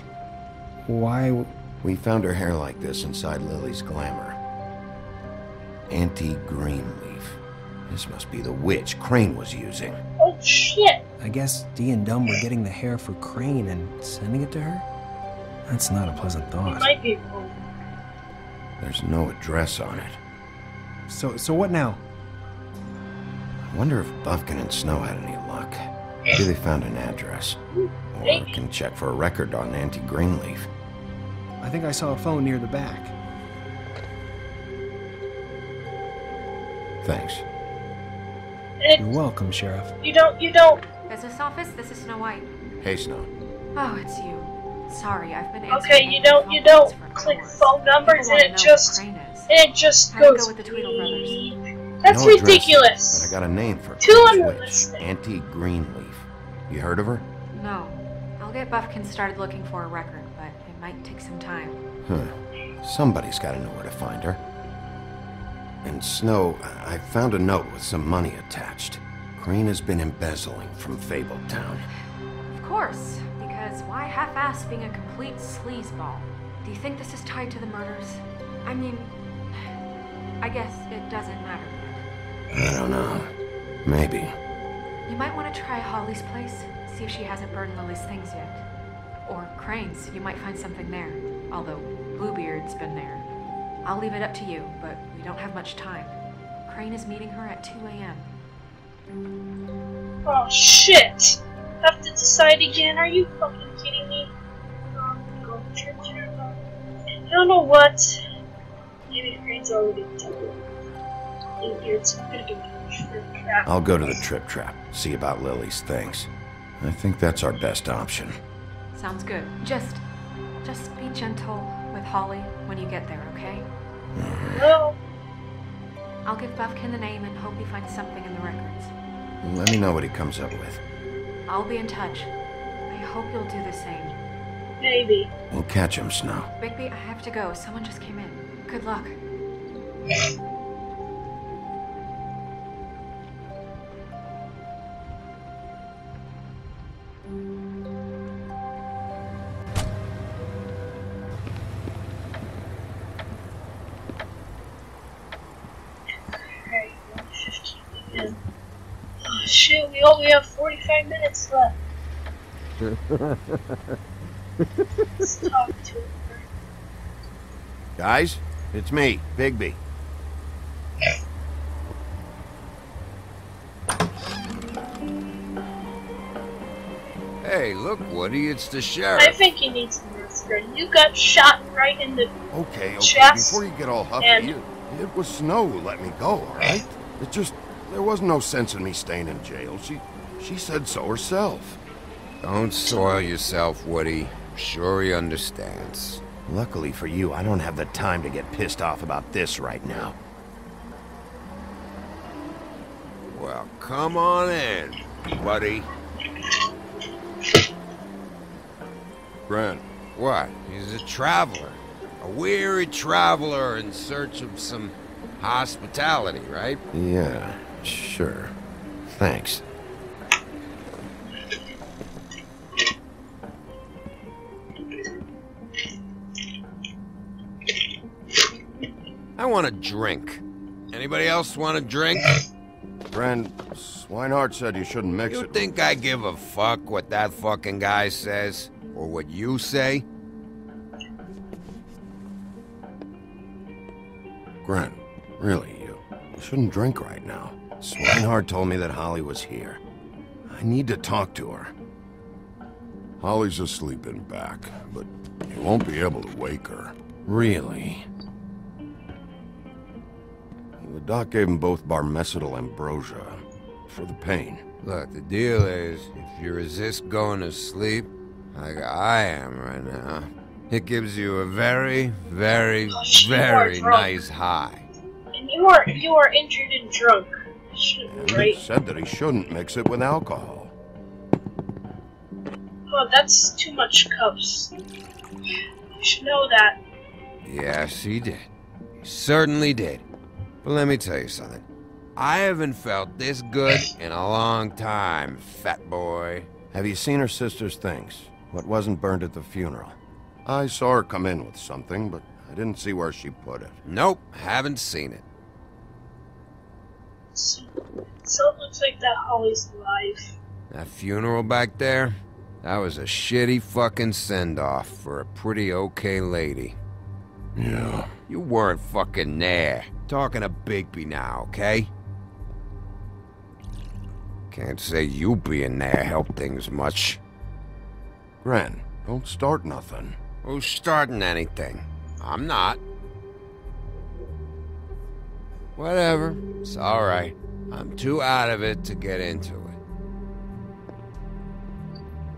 Speaker 18: Why? W-
Speaker 2: We found her hair like this inside Lily's glamour. Auntie Greenleaf. This must be the witch Crane was using.
Speaker 1: Oh shit!
Speaker 18: I guess Dee and Dum were getting the hair for Crane and sending it to her? That's not a pleasant
Speaker 1: You
Speaker 18: thought.
Speaker 1: might be.
Speaker 2: There's no address on it.
Speaker 18: So, so what now?
Speaker 2: I wonder if Buffkin and Snow had any luck. Maybe they found an address. Or can check for a record on Auntie Greenleaf.
Speaker 18: I think I saw a phone near the back.
Speaker 2: Thanks.
Speaker 1: It,
Speaker 18: You're welcome, Sheriff.
Speaker 1: you don't, you don't.
Speaker 5: Business office, this is Snow White.
Speaker 2: Hey, Snow.
Speaker 5: Oh, it's you. Sorry, I've been answering
Speaker 1: Okay, you don't, you don't click
Speaker 5: hours.
Speaker 1: phone numbers and it just,
Speaker 5: who Crane is.
Speaker 1: and it just
Speaker 5: How'd
Speaker 1: goes.
Speaker 5: go with the Tweedle brothers?
Speaker 1: beep, That's
Speaker 2: No address,
Speaker 1: ridiculous.
Speaker 2: But I got a name for
Speaker 1: Too
Speaker 2: Crane's witch,
Speaker 1: unrealistic.
Speaker 2: Auntie Greenleaf. You heard of her?
Speaker 5: No. I'll get Buffkin started looking for a record, but it might take some time.
Speaker 2: Huh. Somebody's got to know where to find her. And Snow, I found a note with some money attached. Crane has been embezzling from Fabletown.
Speaker 5: Of course, because why half-ass being a complete sleazeball? Do you think this is tied to the murders? I mean, I guess it doesn't matter.
Speaker 2: I don't know. Maybe.
Speaker 5: You might want to try Holly's place, see if she hasn't burned Lily's things yet. Or Crane's, you might find something there. Although Bluebeard's been there. I'll leave it up to you, but we don't have much time. Crane is meeting her at 2 a.m.
Speaker 1: Oh shit! Have to decide again? Are you fucking kidding me? Um, go to church or not? I don't know what. Maybe Crane's already done it. It's gonna do crap.
Speaker 2: I'll go to the trip trap, see about Lily's things. I think that's our best option.
Speaker 5: Sounds good. Just, just be gentle with Holly when you get there, okay?
Speaker 1: No.
Speaker 5: I'll give Buffkin the name and hope he finds something in the records.
Speaker 2: Let me know what he comes up with.
Speaker 5: I'll be in touch. I hope you'll do the same.
Speaker 1: Maybe.
Speaker 2: We'll catch him, Snow.
Speaker 5: Bigby, I have to go. Someone just came in. Good luck. <laughs>
Speaker 1: 25 minutes left. <laughs>
Speaker 2: Guys, it's me, Bigby.
Speaker 10: Hey, look, Woody, it's the sheriff.
Speaker 1: I think he needs an rest. You got shot right in the
Speaker 2: okay, okay.
Speaker 1: chest.
Speaker 2: Before you get all huffy, it, it was Snow who let me go, all right? It just, there was no sense in me staying in jail. She she said so herself.
Speaker 10: Don't soil yourself, Woody. I'm sure he understands.
Speaker 2: Luckily for you, I don't have the time to get pissed off about this right now.
Speaker 10: Well, come on in, buddy.
Speaker 2: Gren.
Speaker 10: What? He's a traveler. A weary traveler in search of some hospitality, right?
Speaker 2: Yeah, sure. Thanks.
Speaker 10: Want a drink. Anybody else want a drink?
Speaker 2: Friend, Swineheart said you shouldn't mix
Speaker 10: You
Speaker 2: it.
Speaker 10: think I give a fuck what that fucking guy says? Or what you say?
Speaker 2: Gren, really, you, you shouldn't drink right now. Swineheart told me that Holly was here. I need to talk to her.
Speaker 14: Holly's asleep in back, but you won't be able to wake her.
Speaker 2: Really? The doc gave them both Barmecidal ambrosia for the pain.
Speaker 10: Look, the deal is, if you resist going to sleep, like I am right now, it gives you a very, very,
Speaker 1: oh, Gosh,
Speaker 10: very nice high.
Speaker 1: And you are you are injured and drunk. Shouldn't
Speaker 2: And he
Speaker 1: right.
Speaker 2: said that he shouldn't mix it with alcohol.
Speaker 1: Oh, that's too much cups. You should know that.
Speaker 10: Yes, he did. He certainly did. But let me tell you something. I haven't felt this good <coughs> in a long time, fat boy.
Speaker 2: Have you seen her sister's things? What wasn't burned at the funeral? I saw her come in with something, but I didn't see where she put it.
Speaker 10: Nope, haven't seen it.
Speaker 1: So, so like that Holly's alive.
Speaker 10: That funeral back there, that was a shitty fucking send-off for a pretty okay lady.
Speaker 14: Yeah.
Speaker 10: You weren't fucking there. Talking to Bigby now, okay? Can't say you being there helped things much.
Speaker 2: Gren, don't start nothing.
Speaker 10: Who's starting anything? I'm not. Whatever. It's alright. I'm too out of it to get into it.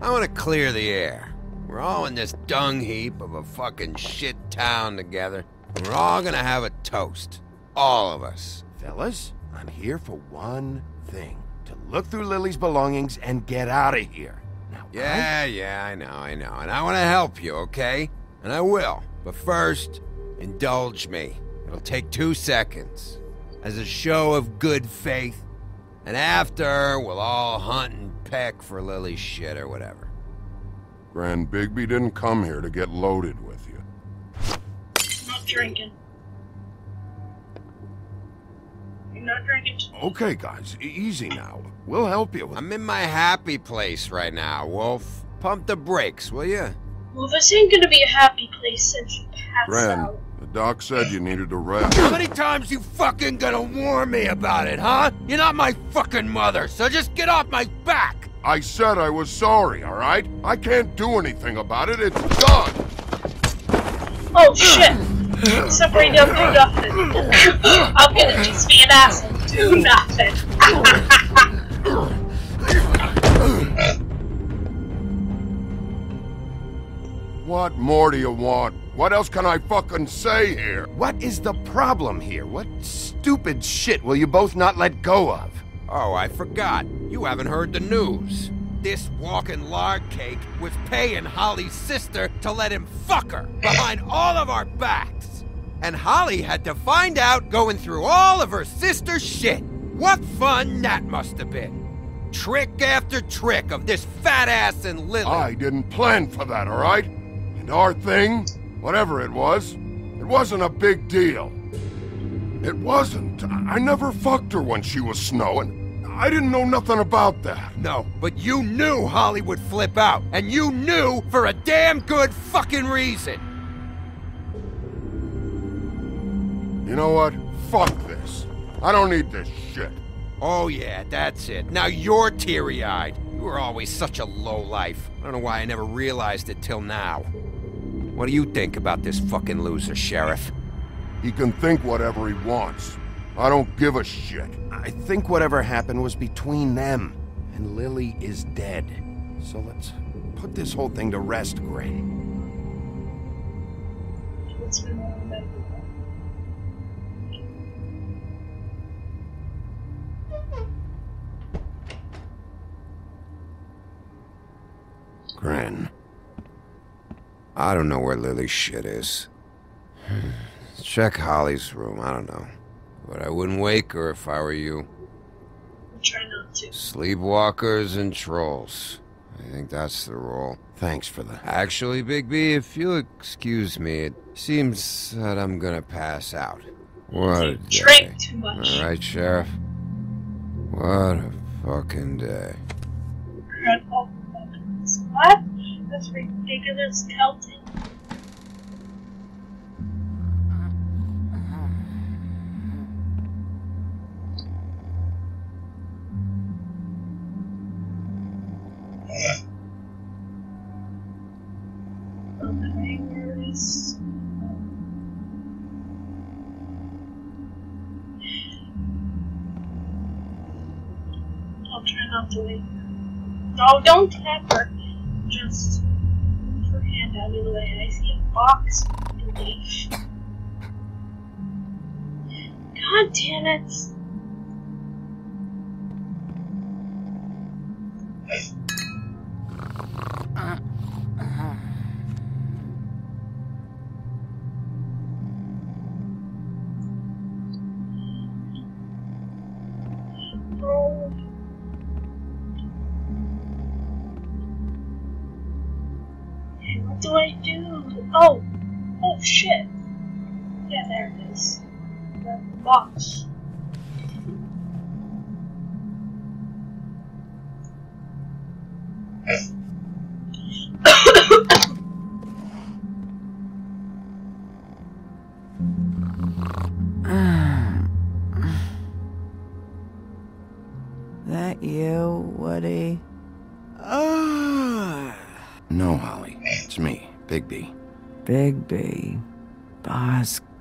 Speaker 10: I want to clear the air. We're all in this dung heap of a fucking shit town together. We're all gonna have a toast. All of us.
Speaker 2: Fellas, I'm here for one thing. To look through Lily's belongings and get out of here.
Speaker 10: Now, Yeah, yeah, I know, I know. And I want to help you, okay? And I will. But first, indulge me. It'll take two seconds. As a show of good faith. And after, we'll all hunt and peck for Lily's shit or whatever.
Speaker 19: Gren Bigby didn't come here to get loaded with you.
Speaker 1: Not drinking. You're not drinking.
Speaker 2: Okay, guys, easy now. We'll help you.
Speaker 10: I'm in my happy place right now, Wolf. Pump the brakes, will you?
Speaker 1: Well, this ain't gonna be a happy place since you passed
Speaker 19: Gren,
Speaker 1: out.
Speaker 19: the doc said you needed a rest.
Speaker 10: How many times you fucking gonna warn me about it, huh? You're not my fucking mother, so just get off my back!
Speaker 19: I said I was sorry, alright? I can't do anything about it, it's done!
Speaker 1: Oh shit! Somebody don't do nothing. I'm gonna just be an ass and do nothing.
Speaker 19: What more do you want? What else can I fucking say here?
Speaker 2: What is the problem here? What stupid shit will you both not let go of?
Speaker 10: Oh, I forgot. You haven't heard the news. This walking lard cake was paying Holly's sister to let him fuck her behind <laughs> all of our backs. And Holly had to find out going through all of her sister's shit. What fun that must have been. Trick after trick of this fat ass and Lily.
Speaker 19: I didn't plan for that, alright? And our thing, whatever it was, it wasn't a big deal. It wasn't. I never fucked her when she was snowing. I didn't know nothing about that.
Speaker 10: No, but you knew Holly would flip out, and you knew for a damn good fucking reason.
Speaker 19: You know what? Fuck this. I don't need this shit.
Speaker 10: Oh yeah, that's it. Now you're teary-eyed. You were always such a low life. I don't know why I never realized it till now. What do you think about this fucking loser, Sheriff?
Speaker 19: He can think whatever he wants. I don't give a shit.
Speaker 2: I think whatever happened was between them, and Lily is dead. So let's put this whole thing to rest, Gren.
Speaker 1: What's been wrong with that?
Speaker 2: Gren.
Speaker 10: I don't know where Lily's shit is. Check Holly's room, I don't know. But I wouldn't wake her if I were you.
Speaker 1: I'll try not to.
Speaker 10: Sleepwalkers and trolls. I think that's the rule.
Speaker 2: Thanks for the...
Speaker 10: Actually, Bigby, if you'll excuse me, it seems that I'm gonna pass out. What a day.
Speaker 1: Drink too much.
Speaker 10: Alright, Sheriff? What a fucking day.
Speaker 1: Red Hulk buttons. What? That's ridiculous, Kelton. Box. God damn it.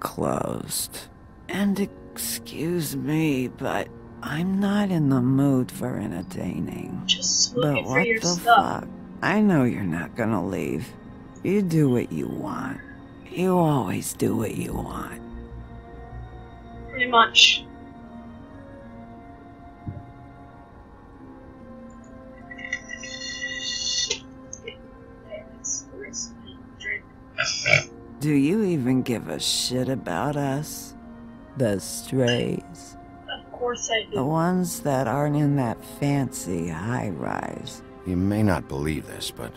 Speaker 7: Closed. And excuse me, but I'm not in the mood for entertaining.
Speaker 1: Just
Speaker 7: But what the
Speaker 1: stuff.
Speaker 7: fuck? I know you're not gonna leave. You do what you want. You always do what you want.
Speaker 1: Pretty much.
Speaker 7: Do you even give a shit about us? The strays?
Speaker 1: Of course I do.
Speaker 7: The ones that aren't in that fancy high rise.
Speaker 2: You may not believe this, but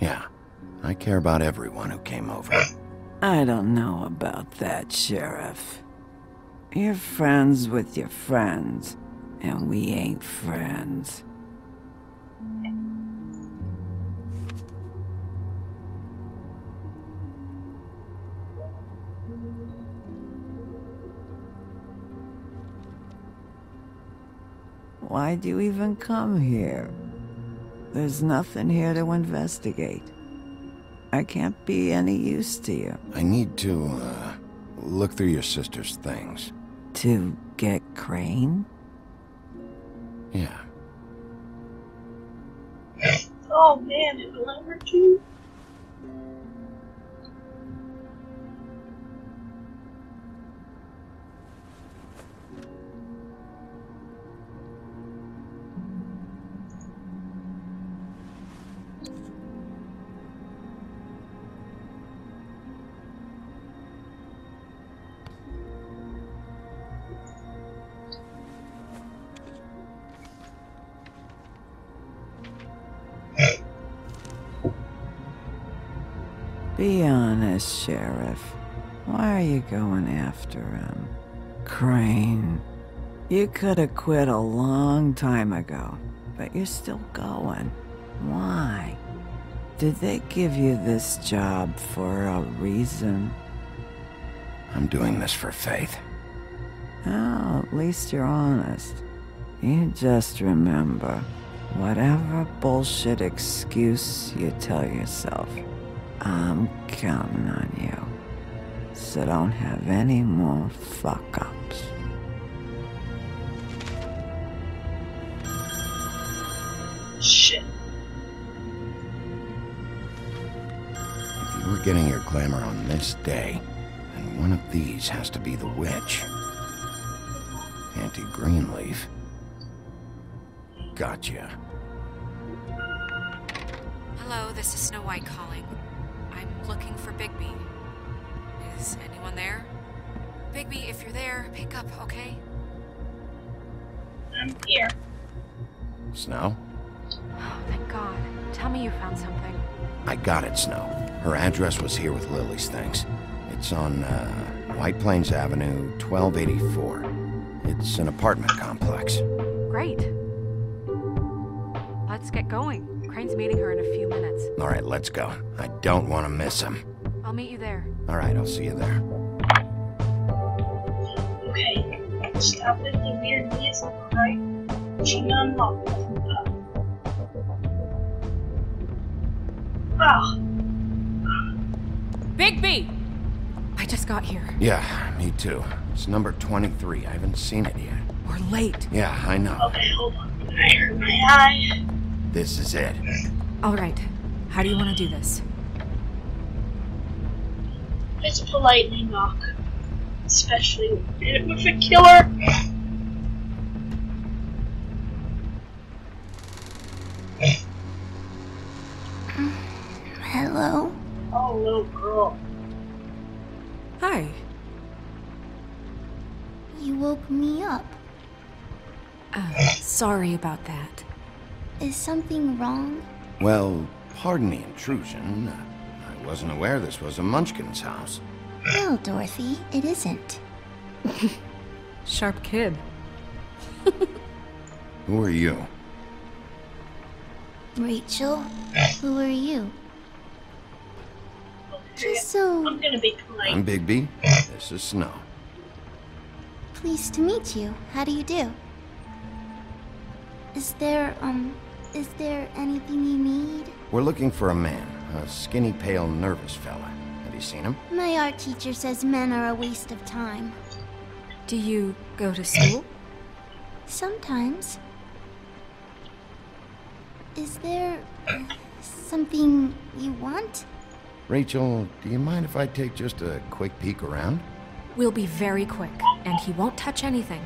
Speaker 2: yeah, I care about everyone who came over.
Speaker 7: I don't know about that, Sheriff. You're friends with your friends, and we ain't friends. Why'd you even come here? There's nothing here to investigate. I can't be any use to you.
Speaker 2: I need to, uh, look through your sister's things.
Speaker 7: To get Crane?
Speaker 2: Yeah.
Speaker 1: Oh man, a glamour too?
Speaker 7: Be honest, Sheriff. Why are you going after him? Crane. You could have quit a long time ago, but you're still going. Why? Did they give you this job for a reason?
Speaker 2: I'm doing this for Faith.
Speaker 7: Oh, at least you're honest. You just remember, whatever bullshit excuse you tell yourself, I'm counting on you. So don't have any more fuck ups.
Speaker 1: Shit.
Speaker 2: If you were getting your glamour on this day, then one of these has to be the witch. Auntie Greenleaf. Gotcha.
Speaker 5: Hello, this is Snow White calling. I'm looking for Bigby. Is anyone there? Bigby, if you're there, pick up, okay?
Speaker 1: I'm here.
Speaker 2: Snow?
Speaker 5: Oh, thank God. Tell me you found something.
Speaker 2: I got it, Snow. Her address was here with Lily's things. It's on, uh, White Plains Avenue, 1284. It's an apartment complex.
Speaker 5: Great. Let's get going. Crane's meeting her in a few minutes.
Speaker 2: All right, let's go. I don't want to miss him.
Speaker 5: I'll meet you there.
Speaker 2: All right, I'll see you there.
Speaker 1: Okay. Stop with the weird music, alright? She unlocked Ah,
Speaker 5: Bigby! I just got here.
Speaker 2: Yeah, me too. It's number 23. I haven't seen it yet.
Speaker 5: We're late.
Speaker 2: Yeah, I know.
Speaker 1: okay, hold on. I hurt my eye.
Speaker 2: This is it.
Speaker 5: All right. How do you want to do this?
Speaker 1: Let's politely knock. Especially with a killer.
Speaker 20: Hello?
Speaker 1: Oh, little girl.
Speaker 5: Hi.
Speaker 20: You woke me up.
Speaker 5: Uh, sorry about that.
Speaker 20: Is something wrong?
Speaker 2: Well, pardon the intrusion. I wasn't aware this was a Munchkin's house.
Speaker 20: No, Dorothy, it isn't. <laughs>
Speaker 5: Sharp kid. <laughs>
Speaker 2: Who are you?
Speaker 20: Rachel, who are you? Just so
Speaker 1: I'm gonna be polite.
Speaker 2: I'm Bigby. This is Snow.
Speaker 20: pleased to meet you. How do you do? Is there, um, is there anything you need?
Speaker 2: We're looking for a man, a skinny, pale, nervous fella. Have you seen him?
Speaker 20: My art teacher says men are a waste of time.
Speaker 5: Do you go to school?
Speaker 20: Sometimes. Is there uh, something you want?
Speaker 2: Rachel, do you mind if I take just a quick peek around?
Speaker 5: We'll be very quick, and he won't touch anything.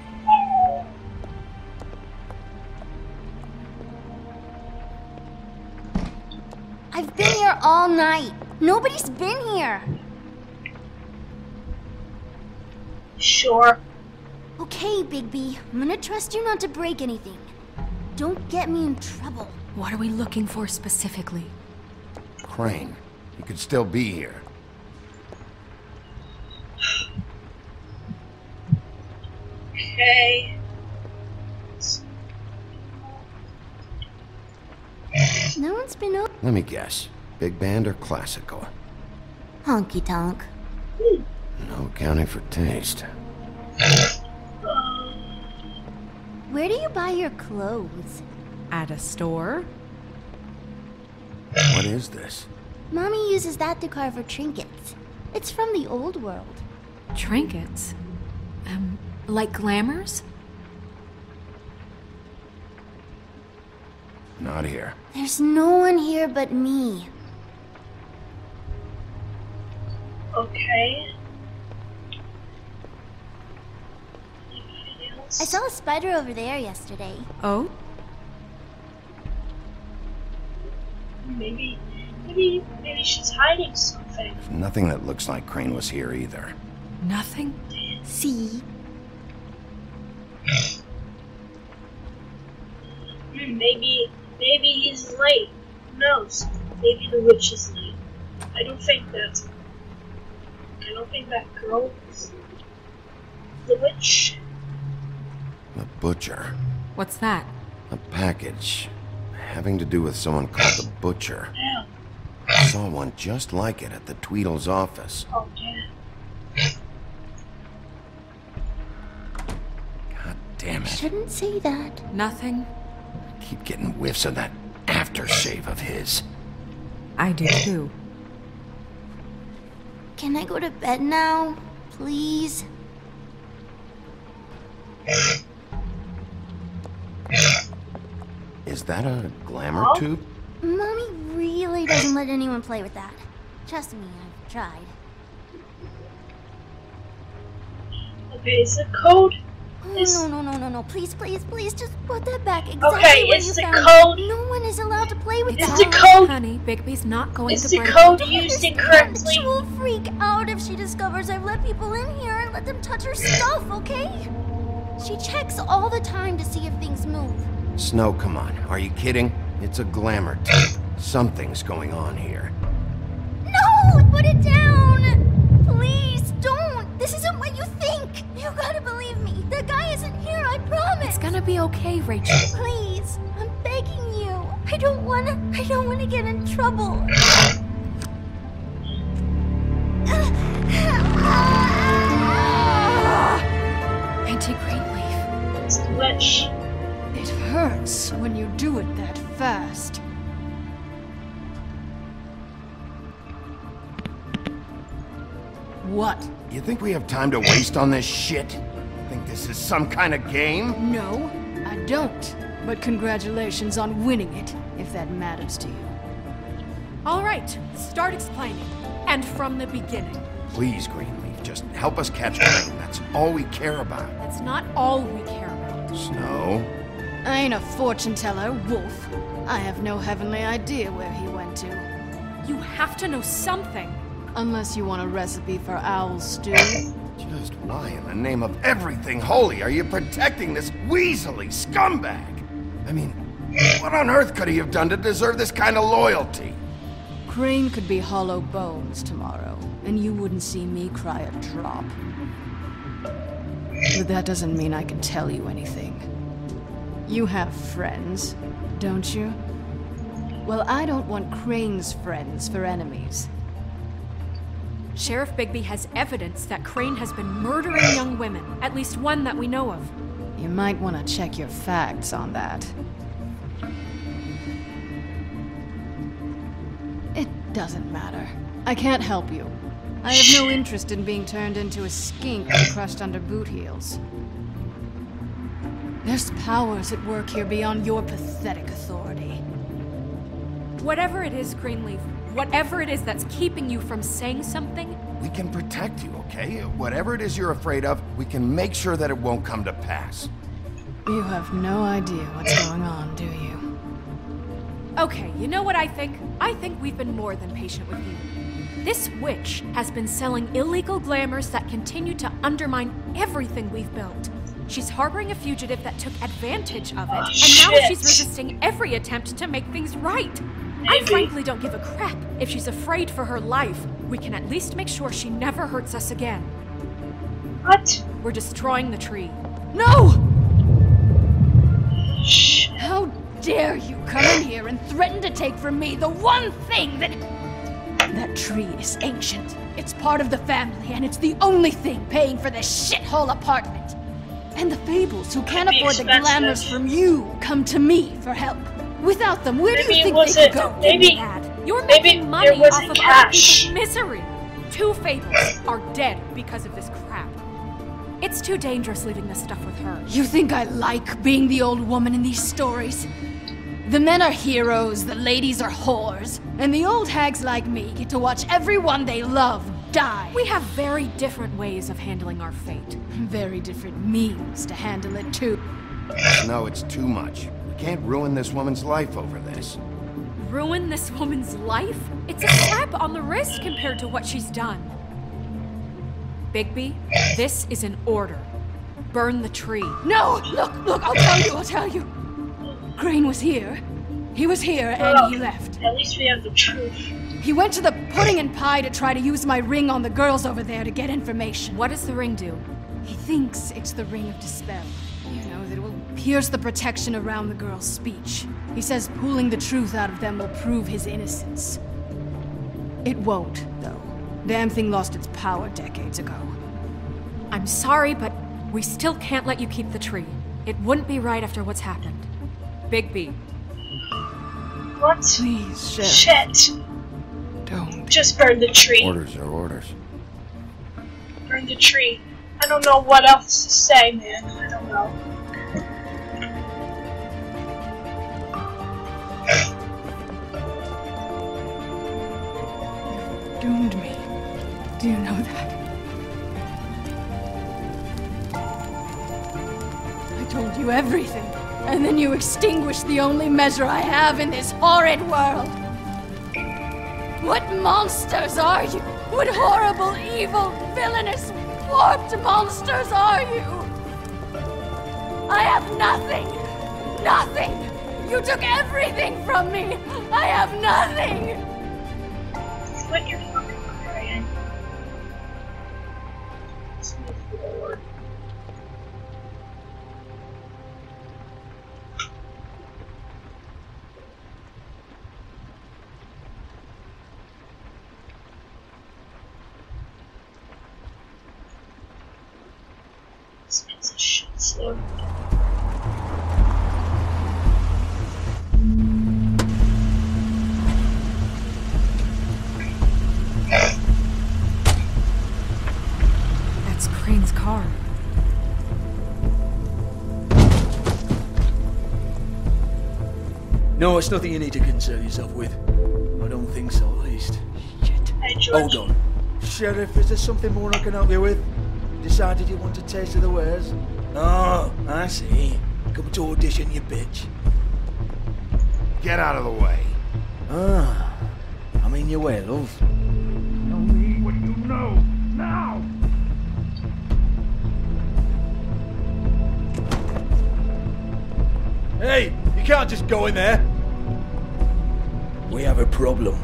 Speaker 20: All night. Nobody's been here.
Speaker 1: Sure.
Speaker 20: Okay, Bigby. I'm gonna trust you not to break anything. Don't get me in trouble.
Speaker 5: What are we looking for specifically?
Speaker 2: Crane, he could still be here.
Speaker 1: Okay.
Speaker 20: No one's been over.
Speaker 2: Let me guess. Big band or classical?
Speaker 20: Honky tonk.
Speaker 2: No accounting for taste.
Speaker 20: Where do you buy your clothes?
Speaker 5: At a store?
Speaker 2: What is this?
Speaker 20: Mommy uses that to carve her trinkets. It's from the old world.
Speaker 5: Trinkets? Um, like glamours?
Speaker 2: Not here.
Speaker 20: There's no one here but me.
Speaker 1: Okay.
Speaker 20: I saw a spider over there yesterday.
Speaker 5: Oh?
Speaker 1: Maybe, maybe, maybe she's hiding something.
Speaker 2: Nothing that looks like Crane was here either.
Speaker 5: Nothing?
Speaker 20: See?
Speaker 1: Hmm, maybe, maybe he's late. Who knows? Maybe the witch is late. I don't think that. I don't think that girl is the witch.
Speaker 2: The butcher.
Speaker 5: What's that?
Speaker 2: A package. Having to do with someone called the <laughs> Butcher.
Speaker 1: Yeah.
Speaker 2: I saw one just like it at the Tweedle's office.
Speaker 1: Oh yeah.
Speaker 2: God damn it.
Speaker 20: Shouldn't say that.
Speaker 5: Nothing?
Speaker 2: Keep getting whiffs of that aftershave of his.
Speaker 5: I do too.
Speaker 20: Can I go to bed now? Please?
Speaker 2: Is that a glamour
Speaker 1: Oh?
Speaker 2: tube?
Speaker 20: Mommy really doesn't let anyone play with that. Trust me, I've tried.
Speaker 1: Okay, is the code?
Speaker 20: Oh, no, no, no, no, no. Please, please, please, just put that back exactly
Speaker 1: Okay,
Speaker 20: where
Speaker 1: is
Speaker 20: you
Speaker 1: the
Speaker 20: found
Speaker 1: code-
Speaker 20: it. No one is allowed to play with
Speaker 1: Is
Speaker 20: that.
Speaker 1: the code?
Speaker 5: Honey, Bigby's not going
Speaker 1: Is
Speaker 5: to
Speaker 1: the
Speaker 5: break
Speaker 1: code
Speaker 5: it.
Speaker 1: used
Speaker 20: She will freak out if she discovers I've let people in here and let them touch her stuff, okay? She checks all the time to see if things move.
Speaker 2: Snow, come on. Are you kidding? It's a glamour tube. Something's going on here.
Speaker 20: No! Put it down!
Speaker 5: Be okay, Rachel. <clears throat>
Speaker 20: Please, I'm begging you. I don't wanna. I don't wanna get in trouble. <clears throat>
Speaker 5: Auntie Greenleaf.
Speaker 1: It's.
Speaker 21: It hurts when you do it that fast. What?
Speaker 2: You think we have time to waste on this shit? You think this is some kind of game?
Speaker 21: No, I don't. But congratulations on winning it, if that matters to you.
Speaker 5: All right, start explaining. And from the beginning.
Speaker 2: Please, Greenleaf, just help us catch Crane. That's all we care about.
Speaker 5: That's not all we care about.
Speaker 2: Snow?
Speaker 21: I ain't a fortune teller, Wolf. I have no heavenly idea where he went to.
Speaker 5: You have to know something.
Speaker 21: Unless you want a recipe for owl stew. <laughs>
Speaker 2: Just why in the name of everything holy are you protecting this weaselly scumbag? I mean, what on earth could he have done to deserve this kind of loyalty?
Speaker 21: Crane could be hollow bones tomorrow, and you wouldn't see me cry a drop. But that doesn't mean I can tell you anything. You have friends, don't you? Well, I don't want Crane's friends for enemies.
Speaker 5: Sheriff Bigby has evidence that Crane has been murdering young women, at least one that we know of.
Speaker 21: You might want to check your facts on that. It doesn't matter. I can't help you. I have no interest in being turned into a skink and crushed under boot heels. There's powers at work here beyond your pathetic authority.
Speaker 5: Whatever it is, Greenleaf, whatever it is that's keeping you from saying something,
Speaker 2: We can protect you, okay? Whatever it is you're afraid of, we can make sure that it won't come to pass.
Speaker 21: You have no idea what's going on, do you?
Speaker 5: Okay, you know what I think? I think we've been more than patient with you. This witch has been selling illegal glamours that continue to undermine everything we've built. She's harboring a fugitive that took advantage of it,
Speaker 1: Oh,
Speaker 5: and now
Speaker 1: shit.
Speaker 5: she's resisting every attempt to make things right. I frankly don't give a crap if she's afraid for her life. We can at least make sure she never hurts us again.
Speaker 1: What?
Speaker 5: We're destroying the tree.
Speaker 21: No! Shh. How dare you come in here and threaten to take from me the one thing that. That tree is ancient. It's part of the family, and it's the only thing paying for this shithole apartment. And the Fables, who can't afford the
Speaker 1: expensive.
Speaker 21: glamours from you, come to me for help. Without them, where do
Speaker 1: Maybe
Speaker 21: you
Speaker 1: it
Speaker 21: think
Speaker 1: was
Speaker 21: they could go?
Speaker 1: maybe-
Speaker 5: You're
Speaker 1: Maybe
Speaker 5: making money off of
Speaker 1: cash.
Speaker 5: other people's misery. Two fables are dead because of this crap. It's too dangerous leaving this stuff with her.
Speaker 21: You think I like being the old woman in these stories? The men are heroes, the ladies are whores, and the old hags like me get to watch everyone they love die.
Speaker 5: We have very different ways of handling our fate.
Speaker 21: Very different means to handle it, too.
Speaker 2: No, it's too much. We can't ruin this woman's life over this.
Speaker 5: Ruin this woman's life? It's a slap on the wrist compared to what she's done. Bigby, this is an order. Burn the tree.
Speaker 21: No! Look, look, I'll tell you, I'll tell you. Crane was here. He was here, and he left.
Speaker 1: At least we have the truth.
Speaker 21: He went to the pudding and pie to try to use my ring on the girls over there to get information.
Speaker 5: What does the ring do?
Speaker 21: He thinks it's the ring of dispel. Pierce the protection around the girl's speech. He says pulling the truth out of them will prove his innocence. It won't, though. Damn thing lost its power decades ago.
Speaker 5: I'm sorry, but we still can't let you keep the tree. It wouldn't be right after what's happened. Bigby,
Speaker 1: What?
Speaker 21: Please, Sheriff.
Speaker 1: Shit.
Speaker 22: Don't.
Speaker 1: Just burn the tree.
Speaker 2: Orders are orders.
Speaker 1: Burn the tree. I don't know what else to say, man.
Speaker 21: Everything, and then you extinguish the only measure I have in this horrid world. What monsters are you? What horrible, evil, villainous, warped monsters are you? I have nothing! Nothing! You took everything from me! I have nothing!
Speaker 23: No, it's nothing you need to concern yourself with. I don't think so, at least.
Speaker 1: Hey, George.
Speaker 23: Hold on. Sheriff, is there something more I can help you with? Decided you want a taste of the wares? Oh, I see. Come to audition, you bitch.
Speaker 24: Get out of the way.
Speaker 23: Ah, I'm in your way, love.
Speaker 25: Tell me what you know, now!
Speaker 23: Hey, you can't just go in there. We have a problem.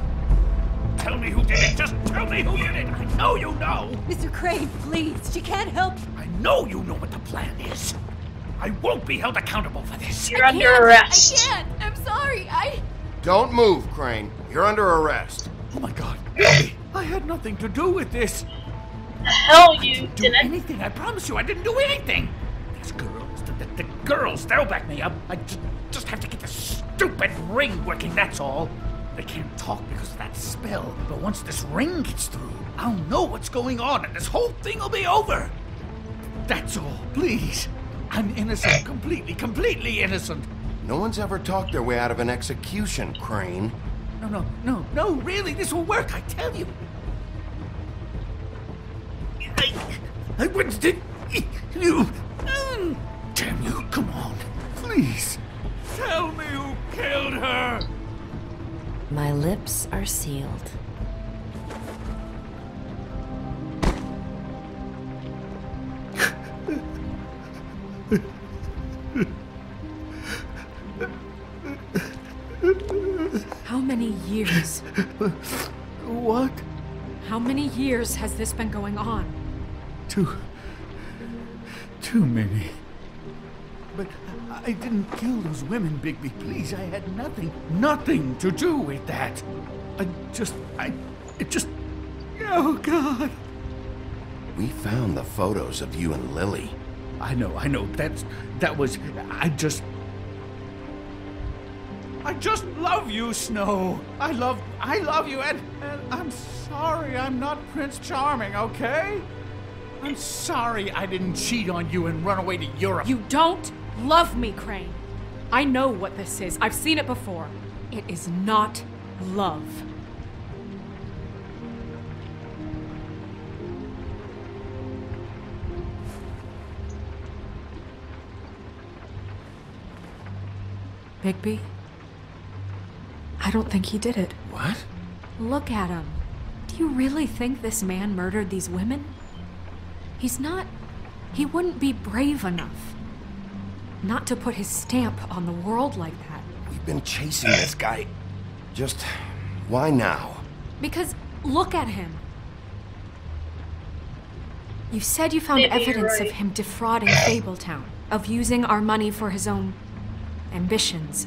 Speaker 12: Tell me who did it. Just tell me who did it. I know you know.
Speaker 26: Mr. Crane, please. She can't help.
Speaker 12: I know you know what the plan is. I won't be held accountable for this.
Speaker 1: You're under arrest.
Speaker 21: I can't! I'm sorry, I...
Speaker 24: Don't move, Crane. You're under arrest.
Speaker 12: Oh my god. Bigby, I had nothing to do with this.
Speaker 1: The hell you
Speaker 12: Do
Speaker 1: didn't.
Speaker 12: anything. I promise you, I didn't do anything. These girls, the, the, the girls, they'll back me up. I just, just have to get the stupid ring working, that's all. They can't talk because of that spell, but once this ring gets through, I'll know what's going on and this whole thing will be over. That's all, please. I'm innocent, <coughs> completely, completely innocent.
Speaker 2: No one's ever talked their way out of an execution, Crane.
Speaker 12: No, no, no, no, really, this will work, I tell you. I, I wouldn't did you. Damn you, come on, please. Tell me who killed her.
Speaker 11: My lips are sealed.
Speaker 5: How many years?
Speaker 12: What?
Speaker 5: How many years has this been going on?
Speaker 12: Too... too many. But I didn't kill those women, Bigby. Please, I had nothing, nothing to do with that. I just. I. It just. Oh, God.
Speaker 2: We found the photos of you and Lily.
Speaker 12: I know, I know. That's. That was. I just. I just love you, Snow. I love. I love you, and, and I'm sorry I'm not Prince Charming, okay? I'm sorry I didn't cheat on you and run away to Europe.
Speaker 5: You don't love me, Crane. I know what this is. I've seen it before. It is not love. Bigby? I don't think he did it.
Speaker 2: What?
Speaker 5: Look at him. Do you really think this man murdered these women? He's not. He wouldn't be brave enough. Not to put his stamp on the world like that.
Speaker 2: We've been chasing this guy. Just. Why now?
Speaker 5: Because look at him. You said you found
Speaker 1: Maybe
Speaker 5: evidence
Speaker 1: right.
Speaker 5: of him defrauding Fabletown, of using our money for his own ambitions.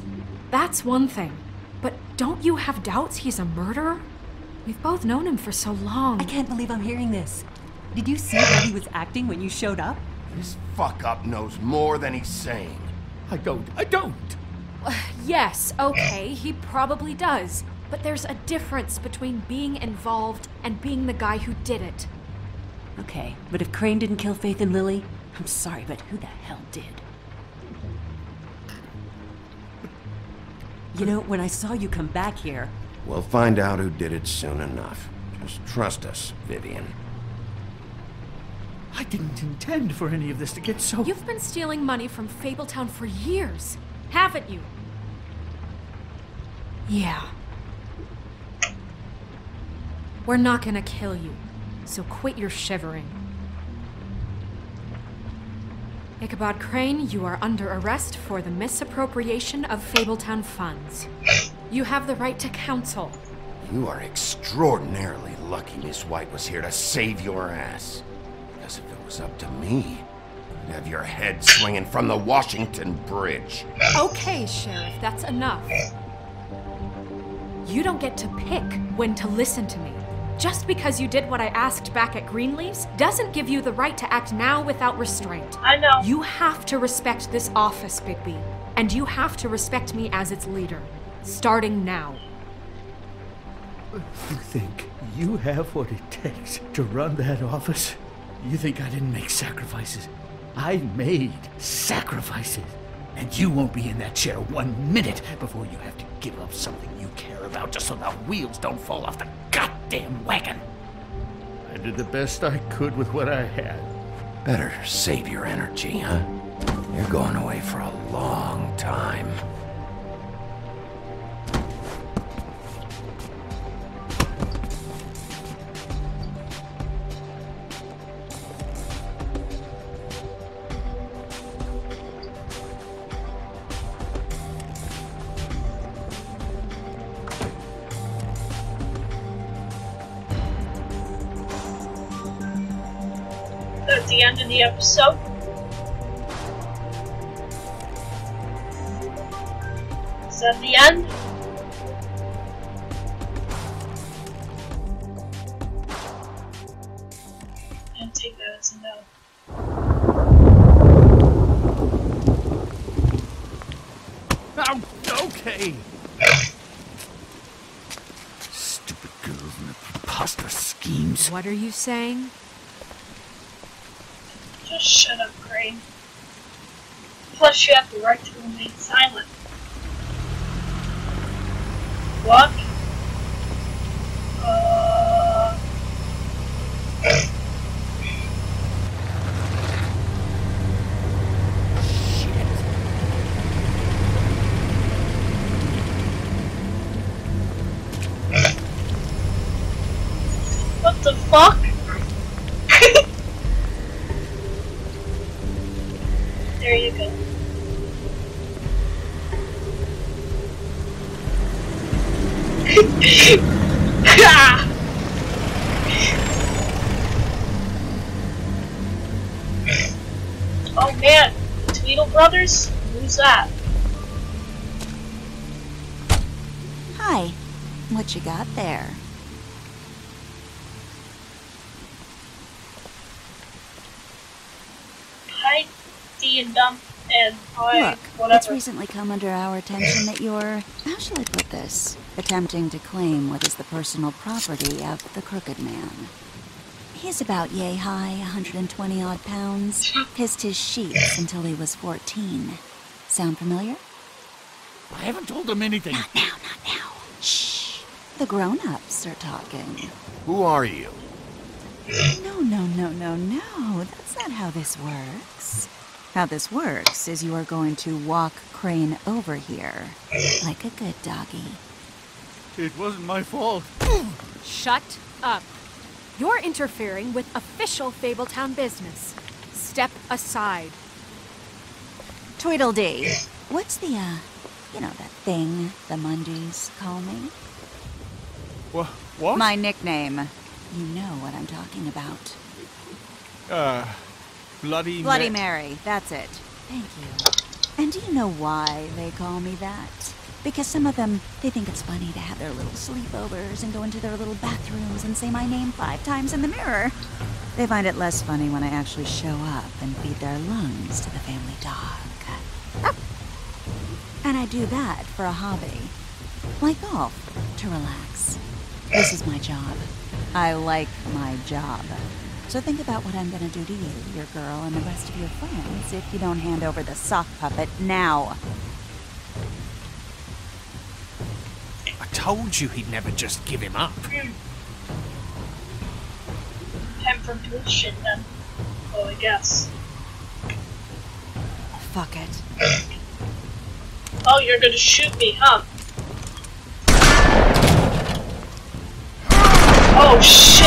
Speaker 5: That's one thing. But don't you have doubts he's a murderer? We've both known him for so long.
Speaker 27: I can't believe I'm hearing this. Did you see how he was acting when you showed up?
Speaker 2: This fuck up knows more than he's saying.
Speaker 12: I don't. I don't. <sighs>
Speaker 5: Yes, okay, he probably does. But there's a difference between being involved and being the guy who did it.
Speaker 27: Okay, but if Crane didn't kill Faith and Lily, I'm sorry, but who the hell did? You know, when I saw you come back here,
Speaker 2: We'll find out who did it soon enough. Just trust us, Vivian.
Speaker 12: I didn't intend for any of this to get so.
Speaker 5: You've been stealing money from Fabletown for years, haven't you? Yeah. We're not gonna kill you, so quit your shivering. Ichabod Crane, you are under arrest for the misappropriation of Fabletown funds. You have the right to counsel.
Speaker 2: You are extraordinarily lucky Miss White was here to save your ass. Because was up to me, you'd have your head swinging from the Washington Bridge.
Speaker 5: Okay, Sheriff, that's enough. You don't get to pick when to listen to me. Just because you did what I asked back at Greenleaf's doesn't give you the right to act now without restraint.
Speaker 1: I know.
Speaker 5: You have to respect this office, Bigby. And you have to respect me as its leader. Starting now.
Speaker 12: You think you have what it takes to run that office? You think I didn't make sacrifices? I made sacrifices. And you won't be in that chair one minute before you have to give up something you care about just so the wheels don't fall off the goddamn wagon. I did the best I could with what I had.
Speaker 2: Better save your energy, huh? You're going away for a long time.
Speaker 1: Episode. Is that the end? And take that as a no.
Speaker 12: Oh, okay. Stupid girls and their preposterous schemes.
Speaker 5: What are you saying?
Speaker 1: Just shut up, Crane. Plus, you have the right to remain silent. What? What you
Speaker 9: got there?
Speaker 1: Hi, Dee and Dum, and hi,
Speaker 9: Look, it's recently come under our attention that you're, how shall I put this, attempting to claim what is the personal property of the Crooked Man. He's about yay high, 120 odd pounds, <laughs> pissed his sheets until he was 14. Sound familiar?
Speaker 23: I haven't told him anything.
Speaker 9: Not now, not now. Shh. The grown-ups are talking.
Speaker 10: Who are you?
Speaker 9: No, no, no, no, no. That's not how this works. How this works is you are going to walk Crane over here. Like a good doggy.
Speaker 23: It wasn't my fault.
Speaker 3: Shut up. You're interfering with official Fabletown business. Step aside.
Speaker 9: Tweedledee. What's the, uh, you know, that thing the Mundies call me?
Speaker 23: What? What?
Speaker 9: My nickname. You know what I'm talking about.
Speaker 23: Uh, Bloody
Speaker 9: Bloody
Speaker 23: Ma-
Speaker 9: Mary, that's it. Thank you. And do you know why they call me that? Because some of them, they think it's funny to have their little sleepovers and go into their little bathrooms and say my name five times in the mirror. They find it less funny when I actually show up and feed their lungs to the family dog. And I do that for a hobby. Like golf, to relax. This is my job. I like my job. So think about what I'm gonna do to you, your girl, and the rest of your friends if you don't hand over the sock puppet now.
Speaker 12: I told you he'd never just give him up.
Speaker 1: Time for bullshit then. Well, I guess.
Speaker 9: Fuck it.
Speaker 1: Oh, you're gonna shoot me, huh? Oh shit!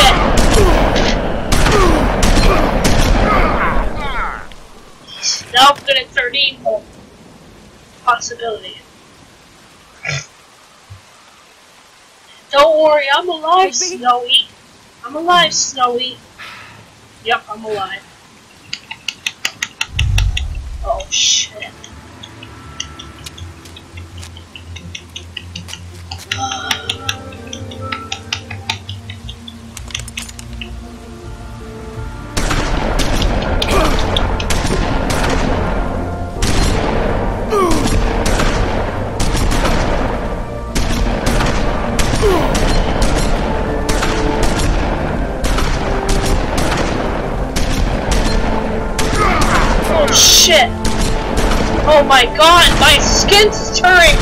Speaker 1: Now I'm gonna 13 volt. Possibility. Don't worry, I'm alive, Snowy. I'm alive, Snowy. Yep, I'm alive. Oh shit. My god, my skin's turning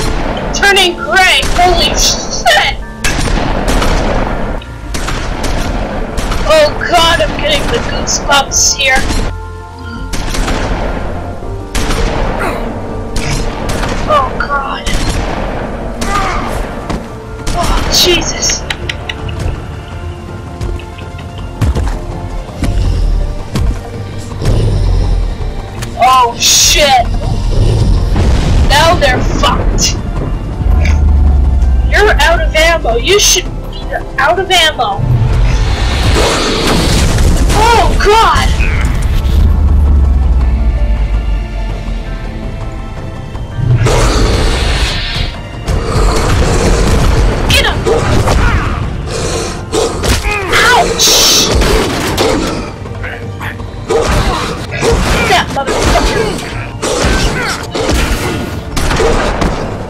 Speaker 1: turning gray. Holy shit! Oh god, I'm getting the goosebumps here. You should be out of ammo. Oh god! Get him! Ouch!